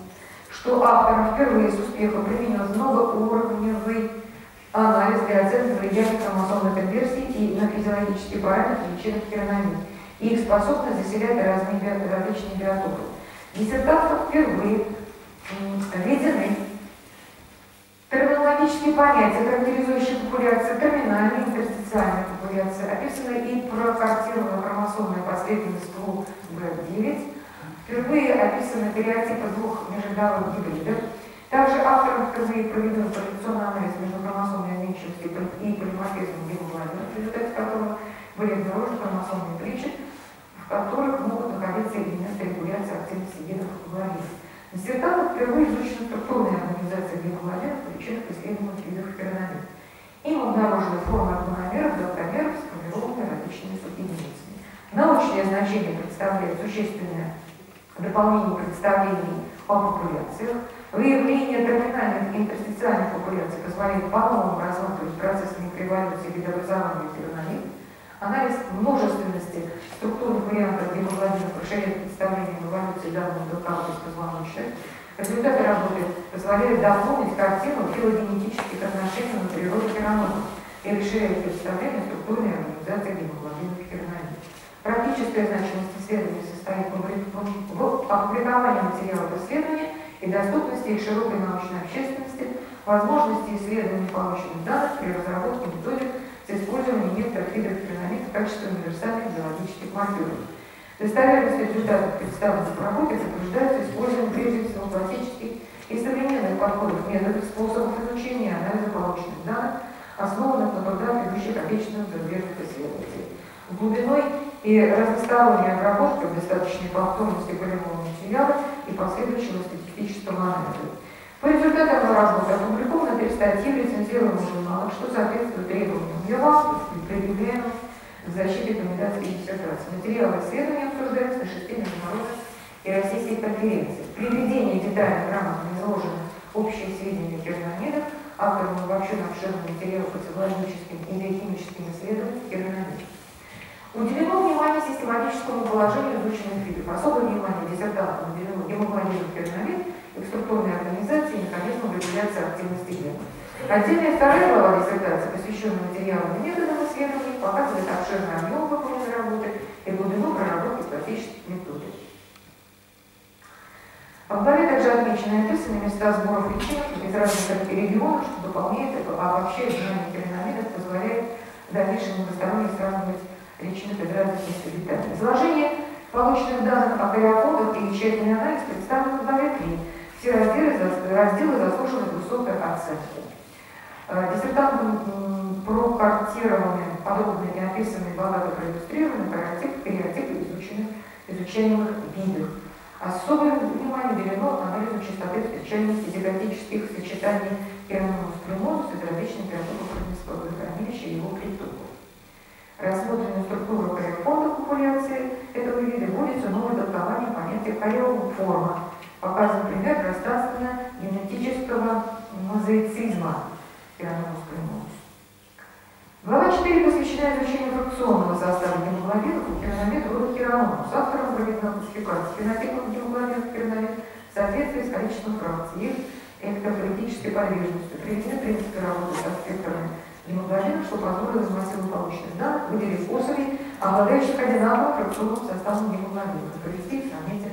что автор впервые с успехом применил многоуровневый анализ для оценки влияния хромосомных инверсий и на физиологические параметры личинок хирономии и их способность заселять разные различные биотопы. Диссертантом впервые введены. Терминологические понятия, характеризующие популяцию, терминальная и интерстициальная популяция, описана и прокартирована хромосомная последовательность ствол B9, впервые описаны кариотипы двух межрядовых гибридов, также автором впервые проведен корреляционный анализ между хромосомной изменчивостью и полиморфизмом гемоглобина, в результате которого были обнаружены хромосомные плечи, в которых могут находиться элементы регуляции активности генов гемоглобина. На диссертантах впервые изучена структурная организация гемоглобина в причинах исследуемых видов хиронамид. Им обнаружены формы мономеров, докромеров, сформированные различными субъединицами. Научное значение представляет существенное дополнение представлений о популяциях. Выявление терминальных интерстициальных популяций позволяет по-новому рассматривать процессы микроэволюции видообразования хиронамид. Анализ множественности структурных вариантов гемоглобина расширяет представление об эволюции данного белка беспозвоночных. Результаты работы позволяют дополнить картину филогенетических отношений на природе хирономов и расширяет представление структурной организации гемоглобина хирономид. Практическая значимость исследования состоит в опубликовании- материалов исследования и доступности их широкой научной общественности, возможности исследования полученных данных при разработке методик с использованием некоторых видов в качестве универсальных биологических маркеров. Достоверность результатов представленных в работе подтверждается использованием прежде всего классических и современных подходов, методов, способов изучения и анализа полученных данных, основанных на трудах ведущих отечественных зарубежных исследователей. Глубиной и разносторонней обработкой достаточной повторности полевого материала и последующего статистического анализа. По результатам работы опубликовано три статьи в рецензируемых журналах, что соответствует требованиям ЮАС и предъявляемым к защите кандидатской диссертации. Материалы исследования обсуждаются на шести международных и российских конференциях. При введении детально грамотно изложены общие сведения о керномидах, автором обобщен обширный материал по цитологическим и биохимическим исследованиям керномидов. Уделено внимание систематическому положению изученных видов. Особое внимание диссертантам уделено гемоглобину керномид и к структурной организации и механизмам регуляции активности генов. Отдельная вторая глава диссертации, посвященная материалам и методам исследований, показывает обширный объем выполненной работы и глубину проработки классических методик. В главе также отмечены описаны места сборов личинок из разных регионов, что дополняет и обобщает знание керномидов, позволяет в дальнейшем многосторонне сравнивать личинок из разных мест обитания. Изложение полученных данных о кариофобах и тщательный анализ представлен в главе 3. Все разделы, разделы заслуживают высокой оценки. Э, Диссертантом м, прокартированы подробно и описаны богато проиллюстрированы кариотип, кариотипы изученных, изучаемых видов. Особое внимание уделено анализу частоты встречаемости зиготических сочетаний пермонус примонус из различных биотопов родницового хранилища и его притоков. Рассмотренная структура кариофонда популяции этого вида вводится новое толкование понятия кариоформа, показан пример пространственно-генетического мозаицизма Пираномус примонус. Глава 4 посвящена изучению фракционного состава гемоглобинов у хиронометра рода хирономус. Автором проведена классификация фенотипов гемоглобинов хирономет в соответствии с количеством фракций, их электрофоретической подвижностью. Приведены принципы работы со спектрами гемоглобина, что позволило из массива полученных данных выделить особей, обладающих одинаковым фракционным составом гемоглобина, провести их сравнительный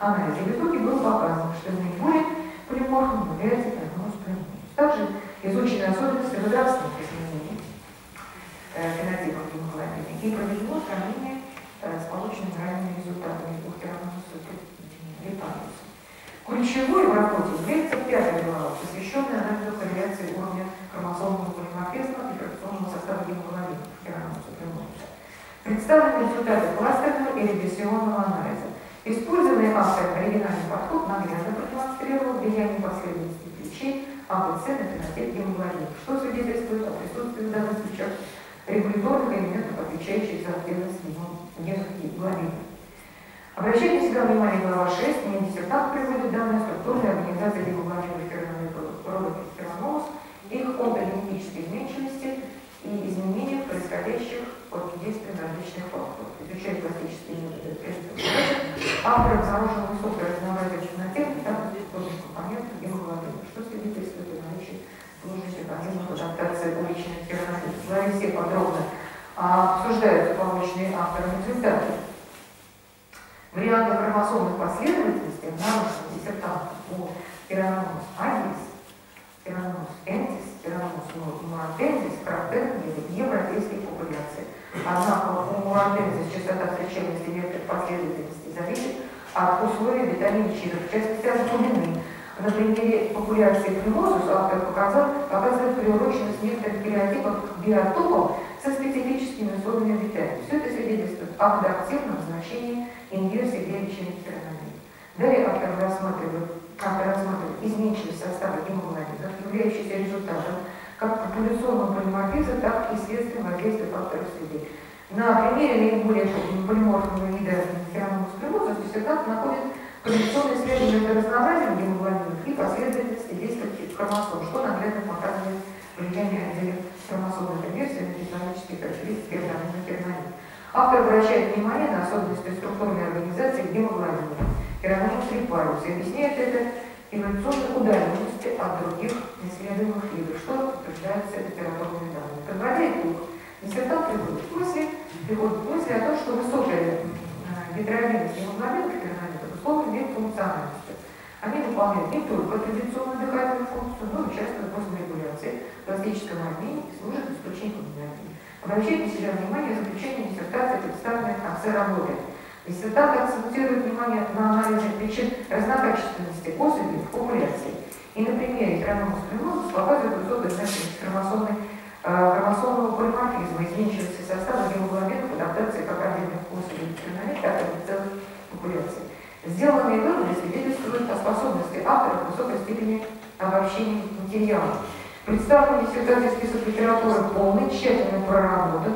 анализ. И в итоге было показано, что наиболее полиморфным является хирономус примонус. Также изучены особенности возрастных изменений э, фенотипов гемоглобина и проведено сравнение э, с полученными ранними результатами хирономуса липануса. Ключевой в работе является пятая глава, посвященная анализу корреляции уровня хромосомного полиморфизма и фракционного состава гемоглобина хирономуса примонуса. Представлены результаты кластерного и регрессионного анализа. Использованный автором оригинальный подход наглядно продемонстрировал влияние последовательности ключей АБЦ на фенотип гемоглобина, что свидетельствует о присутствии в данных случаях регуляторных элементов, отвечающих за активность гемоглобина. Обращайте всегда внимание глава 6, мне диссертант приводит данные структурной организации гемоглобина продуктов керамоз, их онтогенетической изменчивости и изменениях, происходящих от действия различных факторов. Изучать классические методы автор обнаружил высокое разнообразие чернотелых, так тоже компонентов гемоглобина, что свидетельствует о наличии сложности организмов адаптации уличных керамоз. В главе все подробно а, обсуждаются побочные авторами результаты. Варианты хромосомных последовательностей обнаружены диссертантом у Пираномус агис, Пираномус энтис, Пираномус муратензис характерны для европейской популяции. Однако у муратензис частота встречаемости некоторых последовательностей зависит от условий витаминчидов, в частности от глубины. На примере популяции флемозус автор показал, показывает приуроченность некоторых кариотипов к биотопам со специфическими условиями обитания. Все это свидетельствует об адаптивном значении инверсии геличной керамид. Далее автор рассматривает, автор рассматривает изменчивость состава гемоглобинов, являющийся результатом как популяционного полиморфизма, так и следствием воздействия факторов среды. На примере наиболее полиморфного вида склероза диссертант находит позиционные связи между разнообразием гемоглобинов и последовательности действующих хромосом, что наглядно показывает влияние отдельных хромосомных инверсий на физиологические характеристики организма керамид. Автор обращает внимание на особенности структурной организации гемоглобина, керамид трипарус, и объясняет это эволюционной удаленности от других исследуемых видов, что подтверждается литературными данными. Подводя итог, диссертант приводит к мысли, приводит к мысли о том, что высокая гетерогенность гемоглобина безусловно имеет функциональность. Они выполняют не только традиционную дыхательную функцию, но и участвуют в косморегуляции, пластическом обмене и служат источником энергии. Обращайте себя внимание заключение диссертации, представленной в конце. Диссертант акцентирует внимание на анализе причин разнокачественности особей в популяции. И на примере хромосомы показывает высокую значимость хромосомной хромосомного полиморфизма, изменчивости состава гемоглобинов, адаптации как отдельных особей хромонит, так и целых популяций. Сделанные выводы свидетельствуют о способности автора к высокой степени обобщения материала. Представленный диссертации список литературы полный, тщательно проработан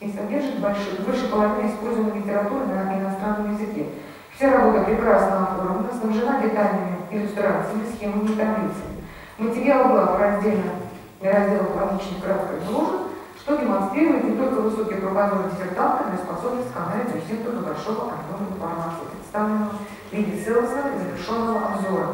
и содержит больше, больше половины используемой литературы на иностранном языке. Вся работа прекрасно оформлена, снабжена детальными иллюстрациями, схемами и таблицами. Материал глав раздельно разделов логично кратко изложен, что демонстрирует не только высокий кругозор диссертанта, но и способность к анализу синтеза большого объема информации, представленного в виде целостного и завершенного обзора.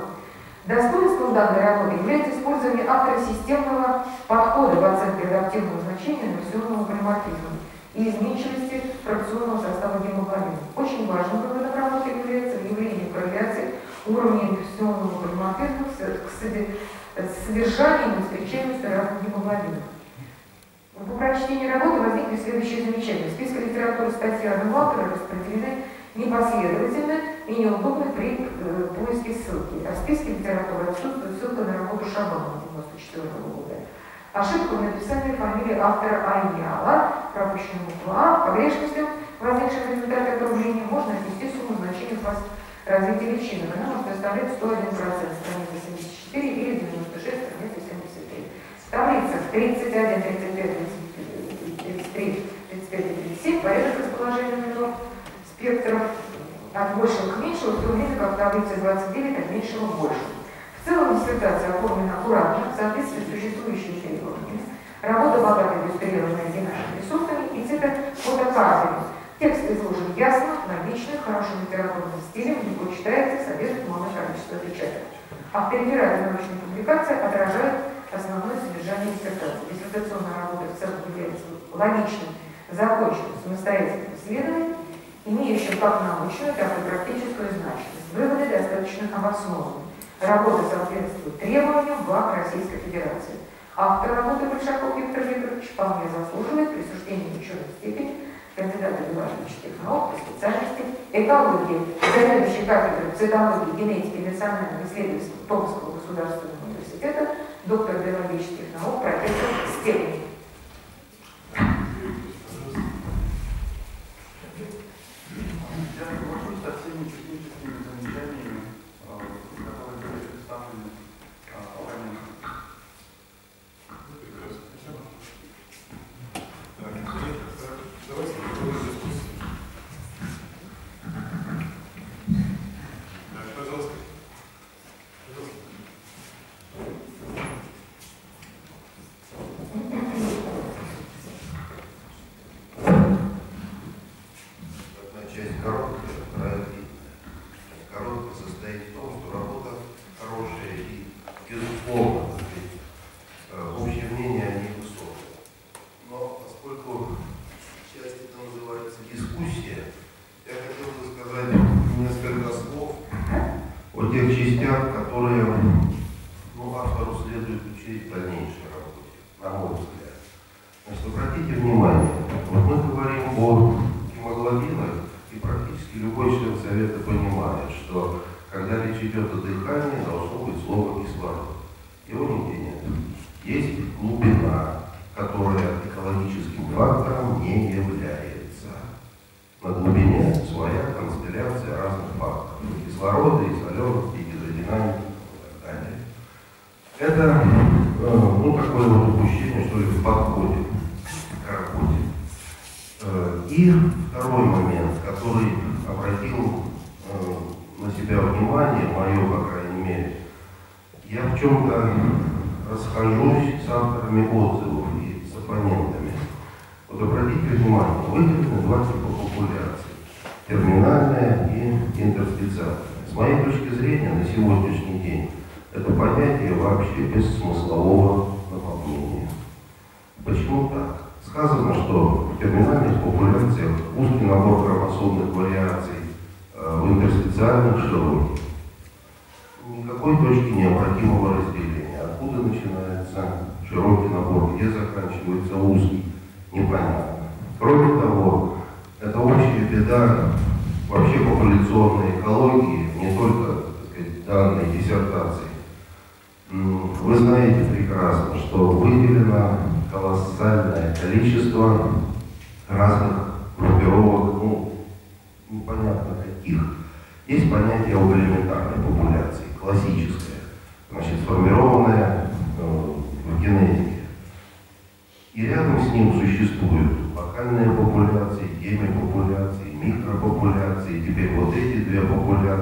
Достоинством данной работы является использование автора системного подхода в оценке адаптивного значения инверсионного полиморфизма и изменчивости фракционного состава гемоглобина. Очень важным выводом работы является выявление корреляции уровня инверсионного полиморфизма с содержанием и встречаемостью разных гемоглобинов. По прочтении работы возникли следующие замечания. Списки литературы статьи автора распределены непоследовательно и неудобно при э, поиске ссылки. А в списке литературы отсутствует ссылка на работу Шабанова 1994 года. Ошибка в написании фамилии автора Аяла, пропущена буква погрешностям, возникшим в результате округления, можно отнести сумму значений развития личины. Она может составлять 101% страницы 74 или 96 страницы 73. В таблицах 31, 35, 33, 35 и 37 порядок расположения номеров спектров от большего к меньшему, в то время как в таблице 29 от меньшего к большему. В целом диссертация оформлена аккуратно, в соответствии с существующими требованиями. Работа богата иллюстрирована одинаковыми рисунками и цветофотокартами. Текст изложен ясно, логично, хорошим литературным стилем, легко читается, содержит малое количество печаток. А перебирая научные публикации отражает основное содержание диссертации. Диссертационная работа в целом является логичным, законченным, самостоятельным исследованием, имеющим как научную, так и практическую значимость. Выводы достаточно обоснованы. Работа соответствует требованиям ВАК Российской Федерации. Автор работы Большаков Виктор Викторович вполне заслуживает присуждения ученой степени кандидата биологических наук по специальности экологии, заведующий кафедрой цитологии, генетики и национального исследовательства Томского государственного университета, доктор биологических наук, профессор Степень.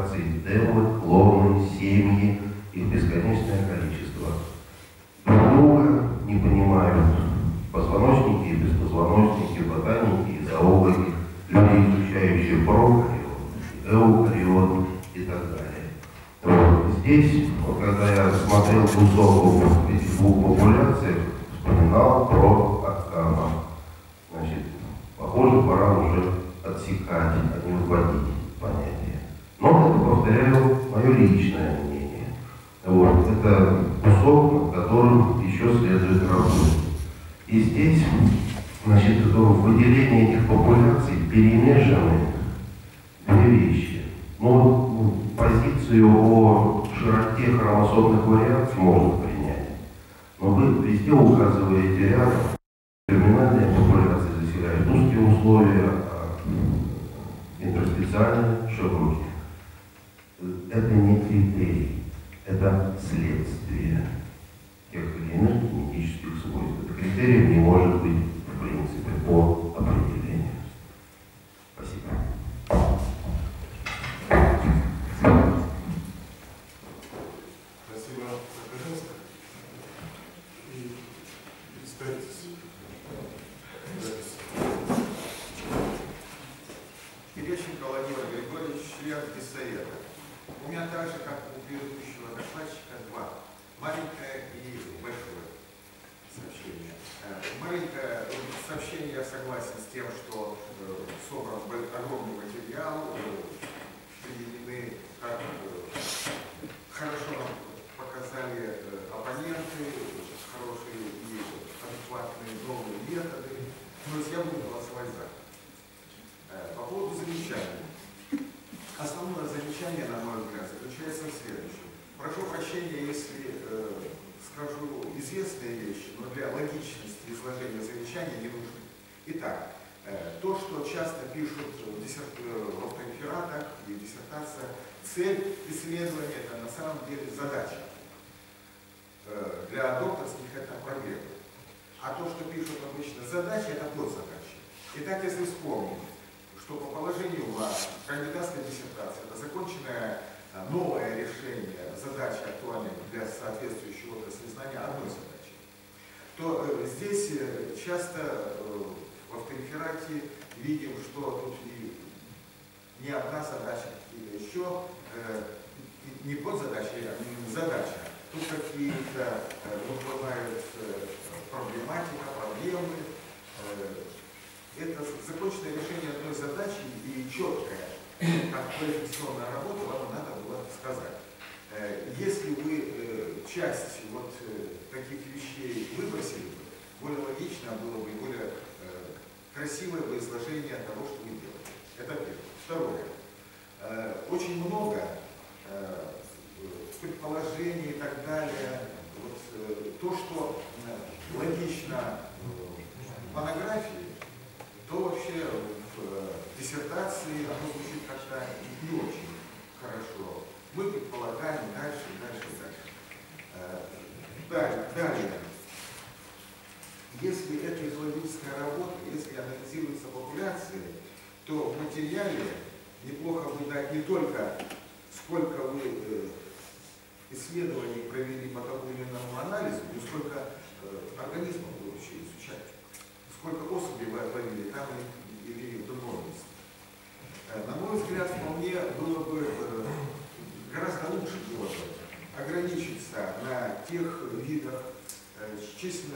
корпорации, демы, клоны, семьи, их бесконечное количество. Друг друга не понимают. Позвоночники и беспозвоночники, ботаники и зоологи, люди, изучающие прокариот, эукариот и так далее. Вот здесь, вот, когда я смотрел кусок этих двух популяций, вспоминал про Акама. Значит, похоже, пора уже отсекать, а не выводить повторяю, мое личное мнение. Вот. Это кусок, над которым еще следует работать. И здесь, значит, выделение этих популяций перемешаны две вещи. Ну, ну, позицию о широте хромосомных вариаций можно принять. Но вы везде указываете рядом. Терминальная популяция заселяет узкие условия, а интерстициальные широкие это не критерий, это следствие тех или иных генетических свойств. Критерием не может быть, в принципе, по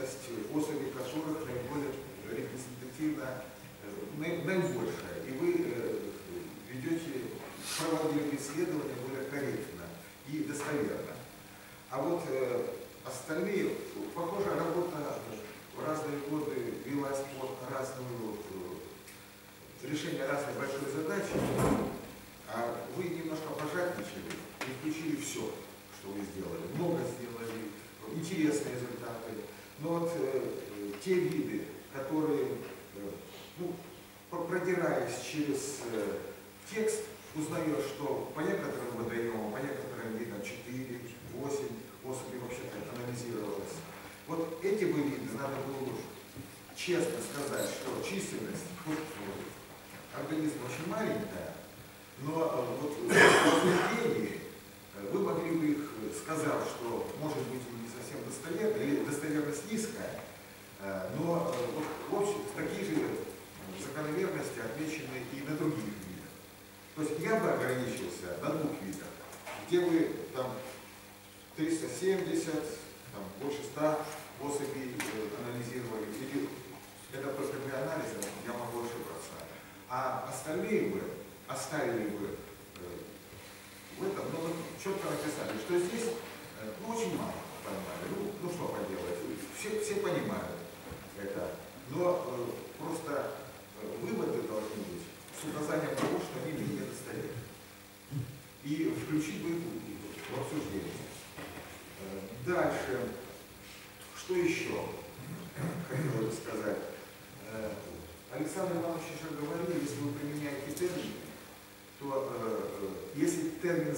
access to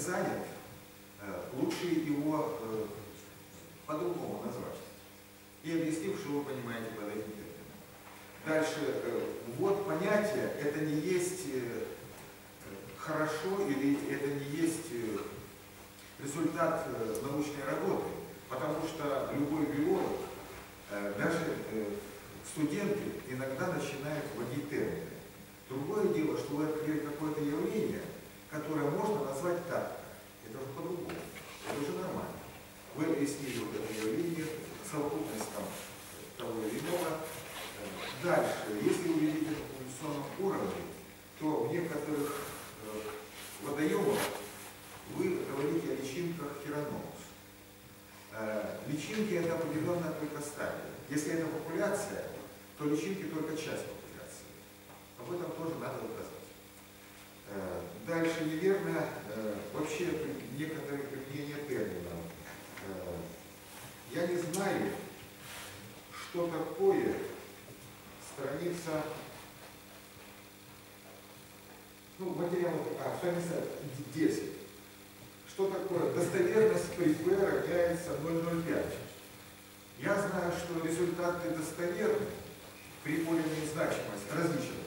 Messiah. страница 10. Что такое? Достоверность при P равняется 0,05. Я знаю, что результаты достоверны при уровне значимости, различных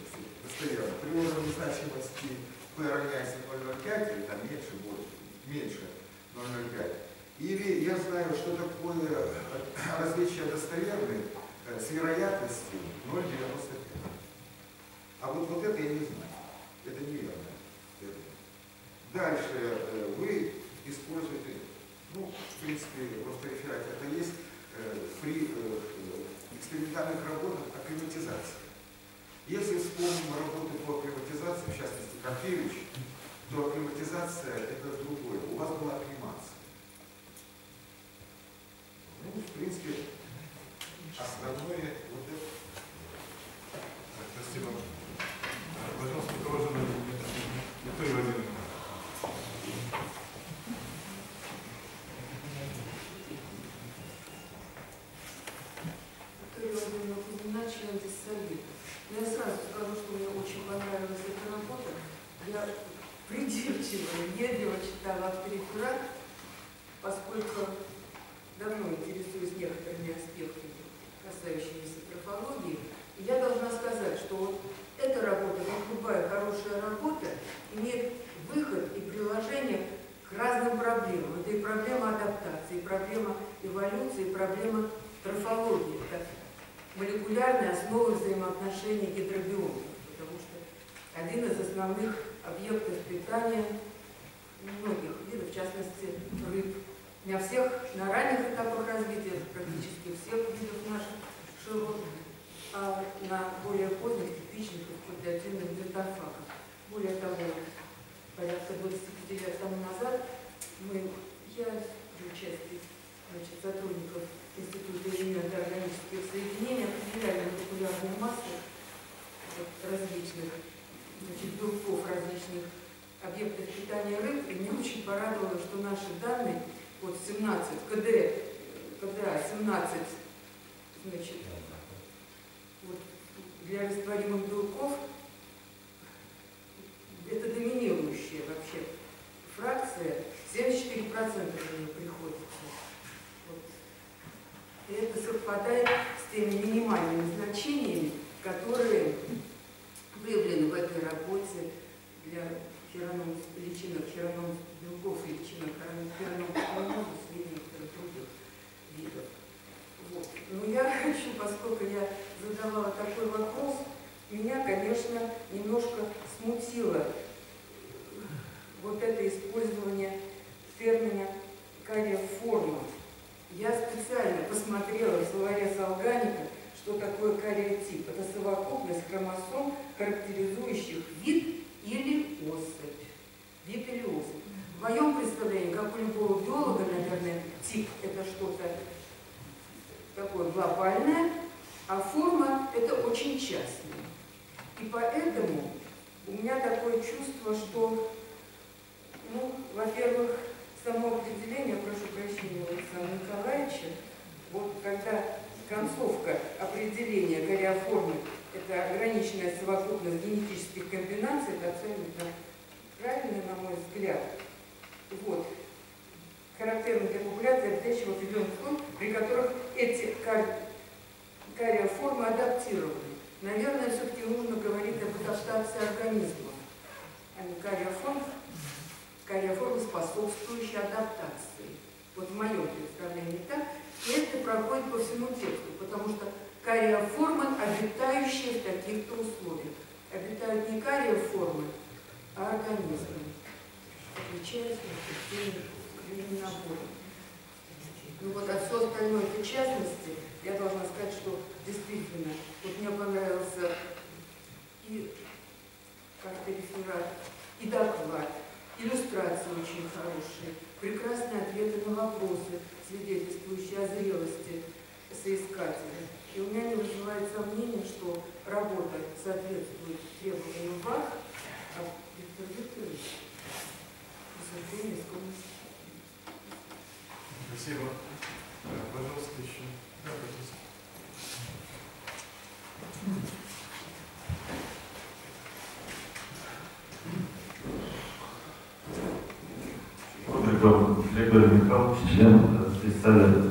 достоверно, при уровне значимости P равняется 0,05 или там меньше, больше, меньше 0,05. Или я знаю, что такое различие достоверных э, с вероятностью 0,95. А вот, вот это я не знаю. приватизации. Если вспомним работу по приватизации, в частности, Карпевич, то приватизация – это другое. У вас была кремация. Ну, в принципе, основное Спасибо. Пожалуйста, еще. Да, пожалуйста. Легор Михайлович, член представитель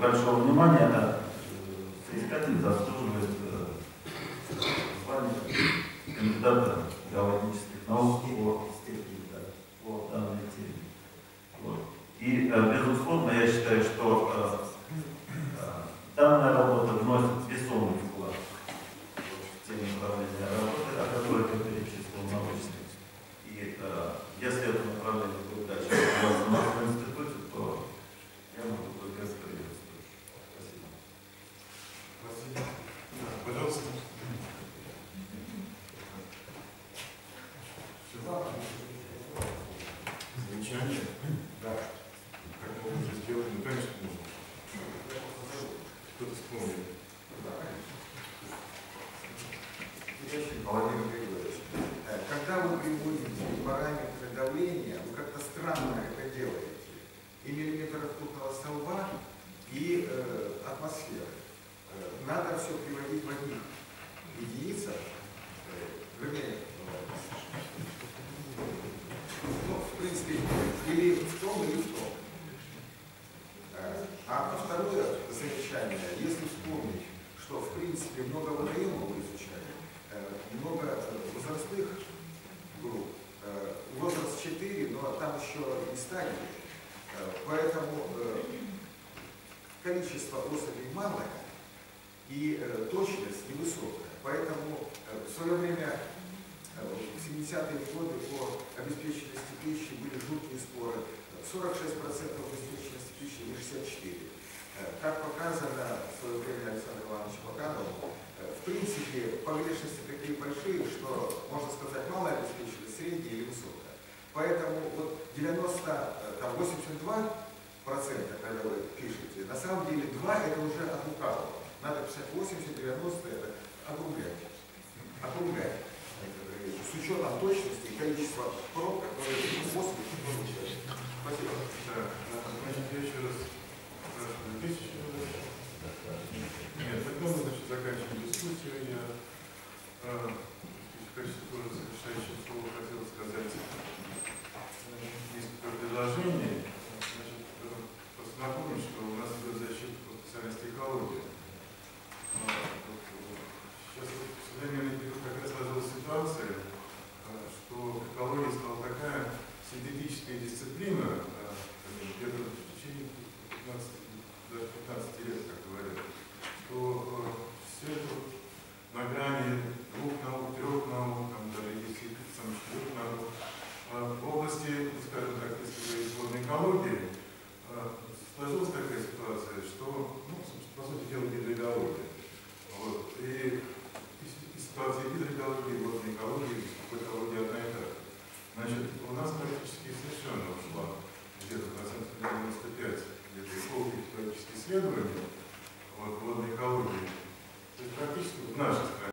большого внимания, станет. Э, поэтому э, количество особей малое и э, точность невысокая. Поэтому в свое время, в 70-е годы по обеспеченности пищи были жуткие споры. 46% обеспеченности пищи или 64. Как показано в свое время Александр Иванович Богданову, в принципе, погрешности такие большие, что можно сказать, малая обеспеченность, средняя или высокая. Поэтому вот 90, э, там 82 процента, когда вы пишете, на самом деле 2 это уже от лукавого. Надо писать 80, 90 это округлять. Округлять. С учетом точности и количества проб, которые после получают. Спасибо. значит Я еще раз спрашиваю. Есть Нет, тогда мы значит, заканчиваем дискуссию. Я э, в качестве тоже завершающего слова хотел сказать предложений. Значит, просто напомню, что у нас идет зачет по специальности экологии. А, Сейчас, к сожалению, как раз сложилась ситуация, а, что экология стала такая синтетическая дисциплина, а, где-то в течение 15, даже 15 лет, как говорят, что все это на грани двух наук, трех наук, сложилась такая ситуация, что, ну, по сути дела, гидроэкология. Вот. И, и ситуация гидроэкологии, вот экологии, экология одна и та. Значит, у нас практически совершенно ушла где-то процентов 95 где-то экологии, экологические исследований. вот, водной экологии. То есть практически в нашей стране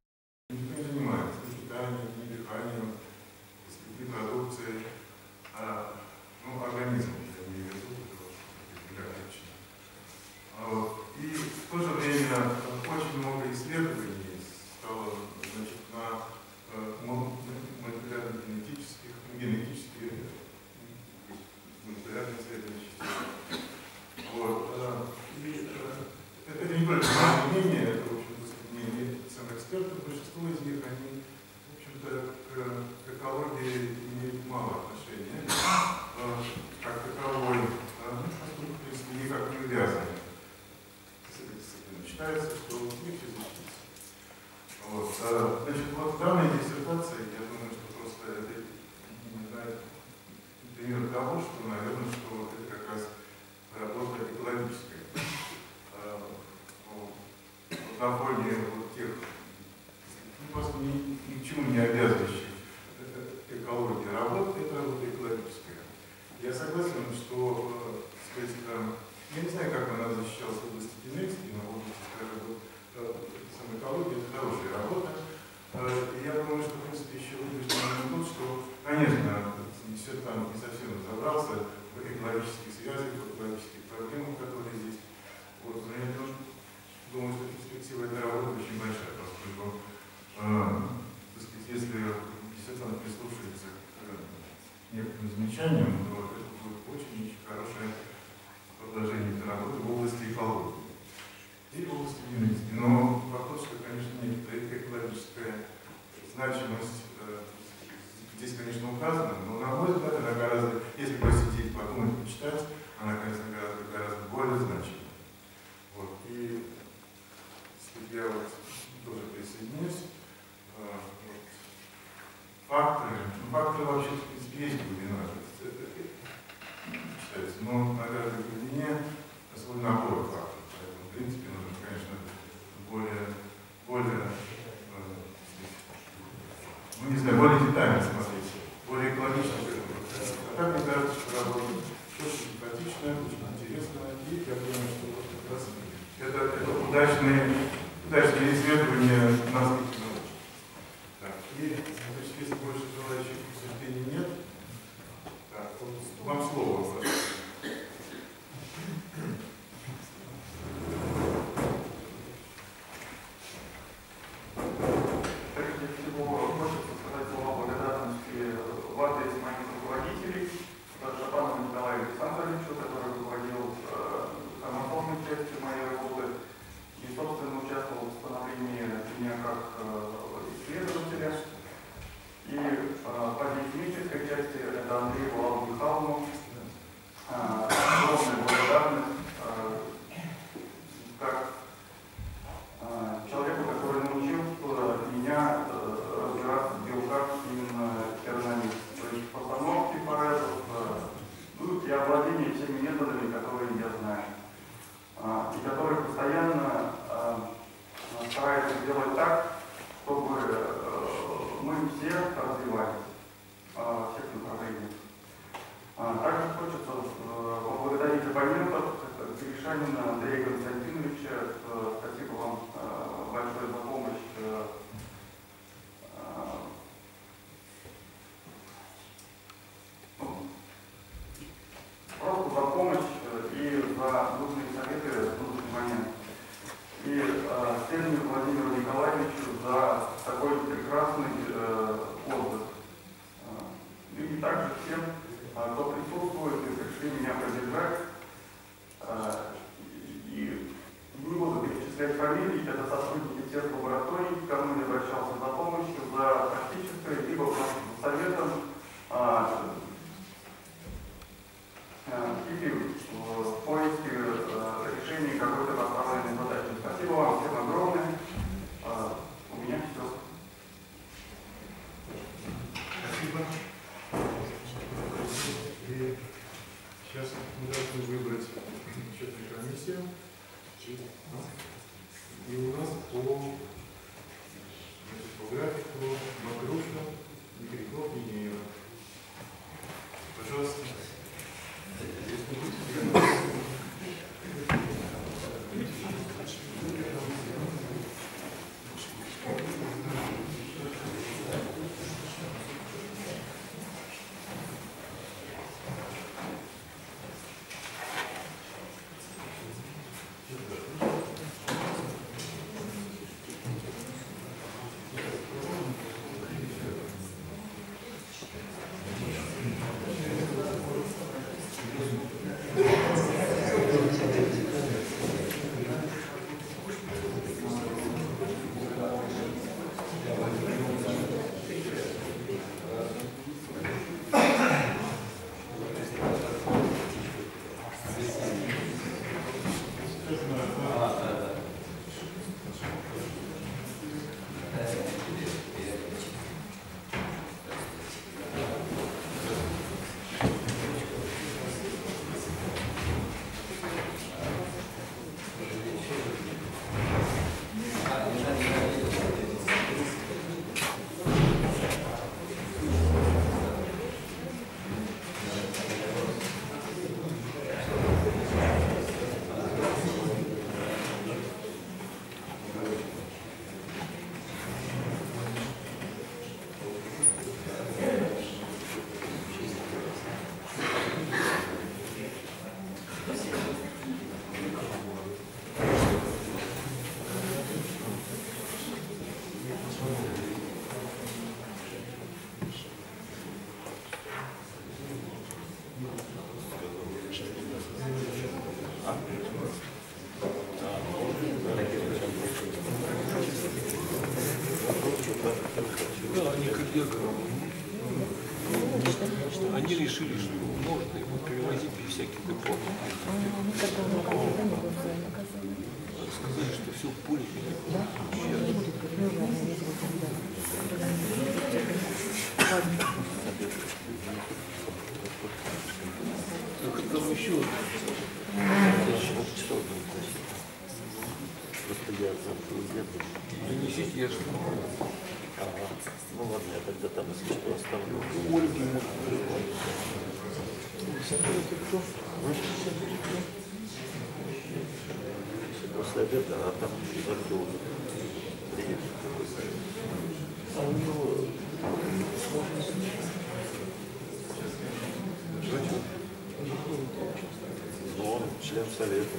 член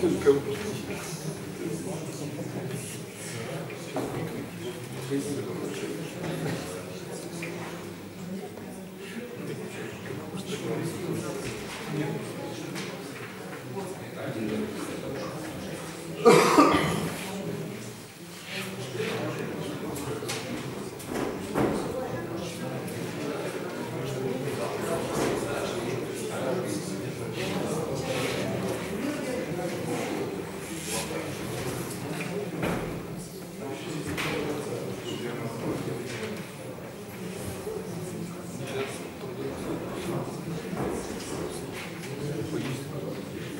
что Да, мотылька.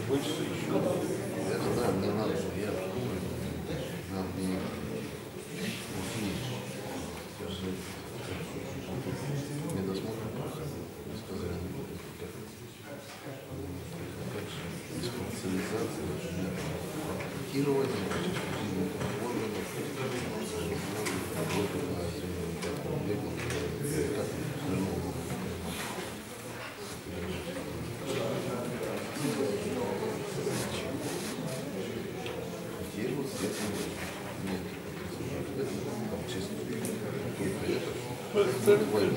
Больше еще. Я знаю, мне надо, я надо мне не досмотрим сказали, диспансеризация, пакетирование, органов, работа на пятом веку, как остального. Теперь вот здесь нет. Там чисто только это.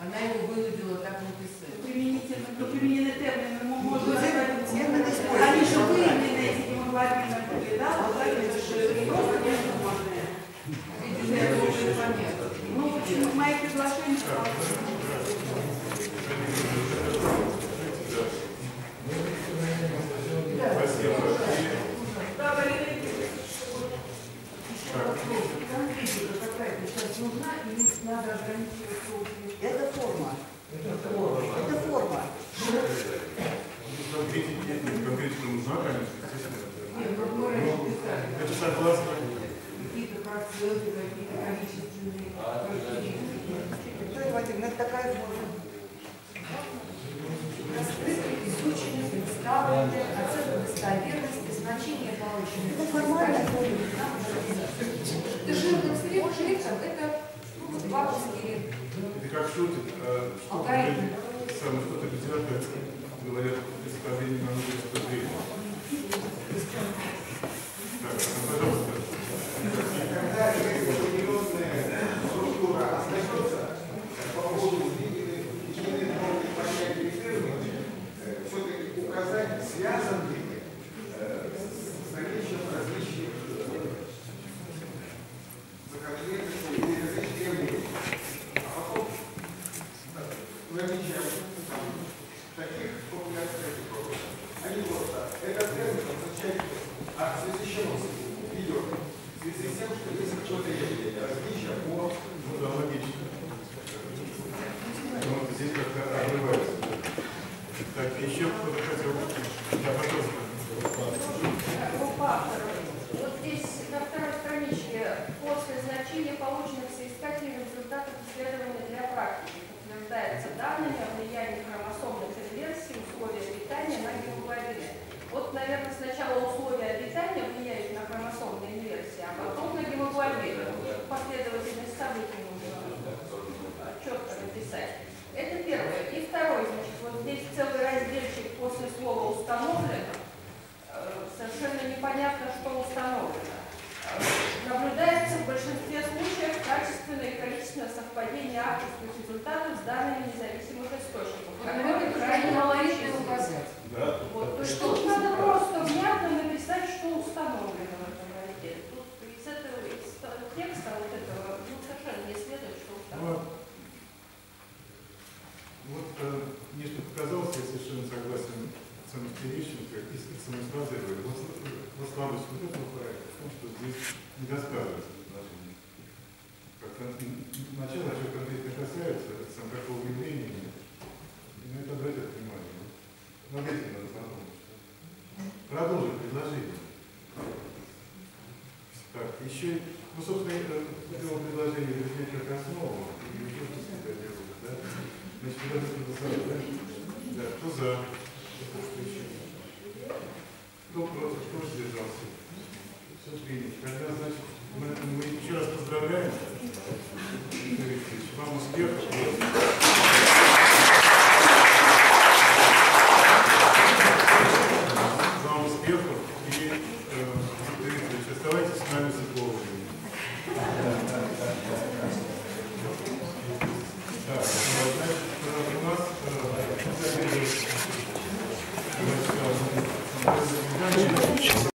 Она его вынудила так написать. Применительно, но применены термины,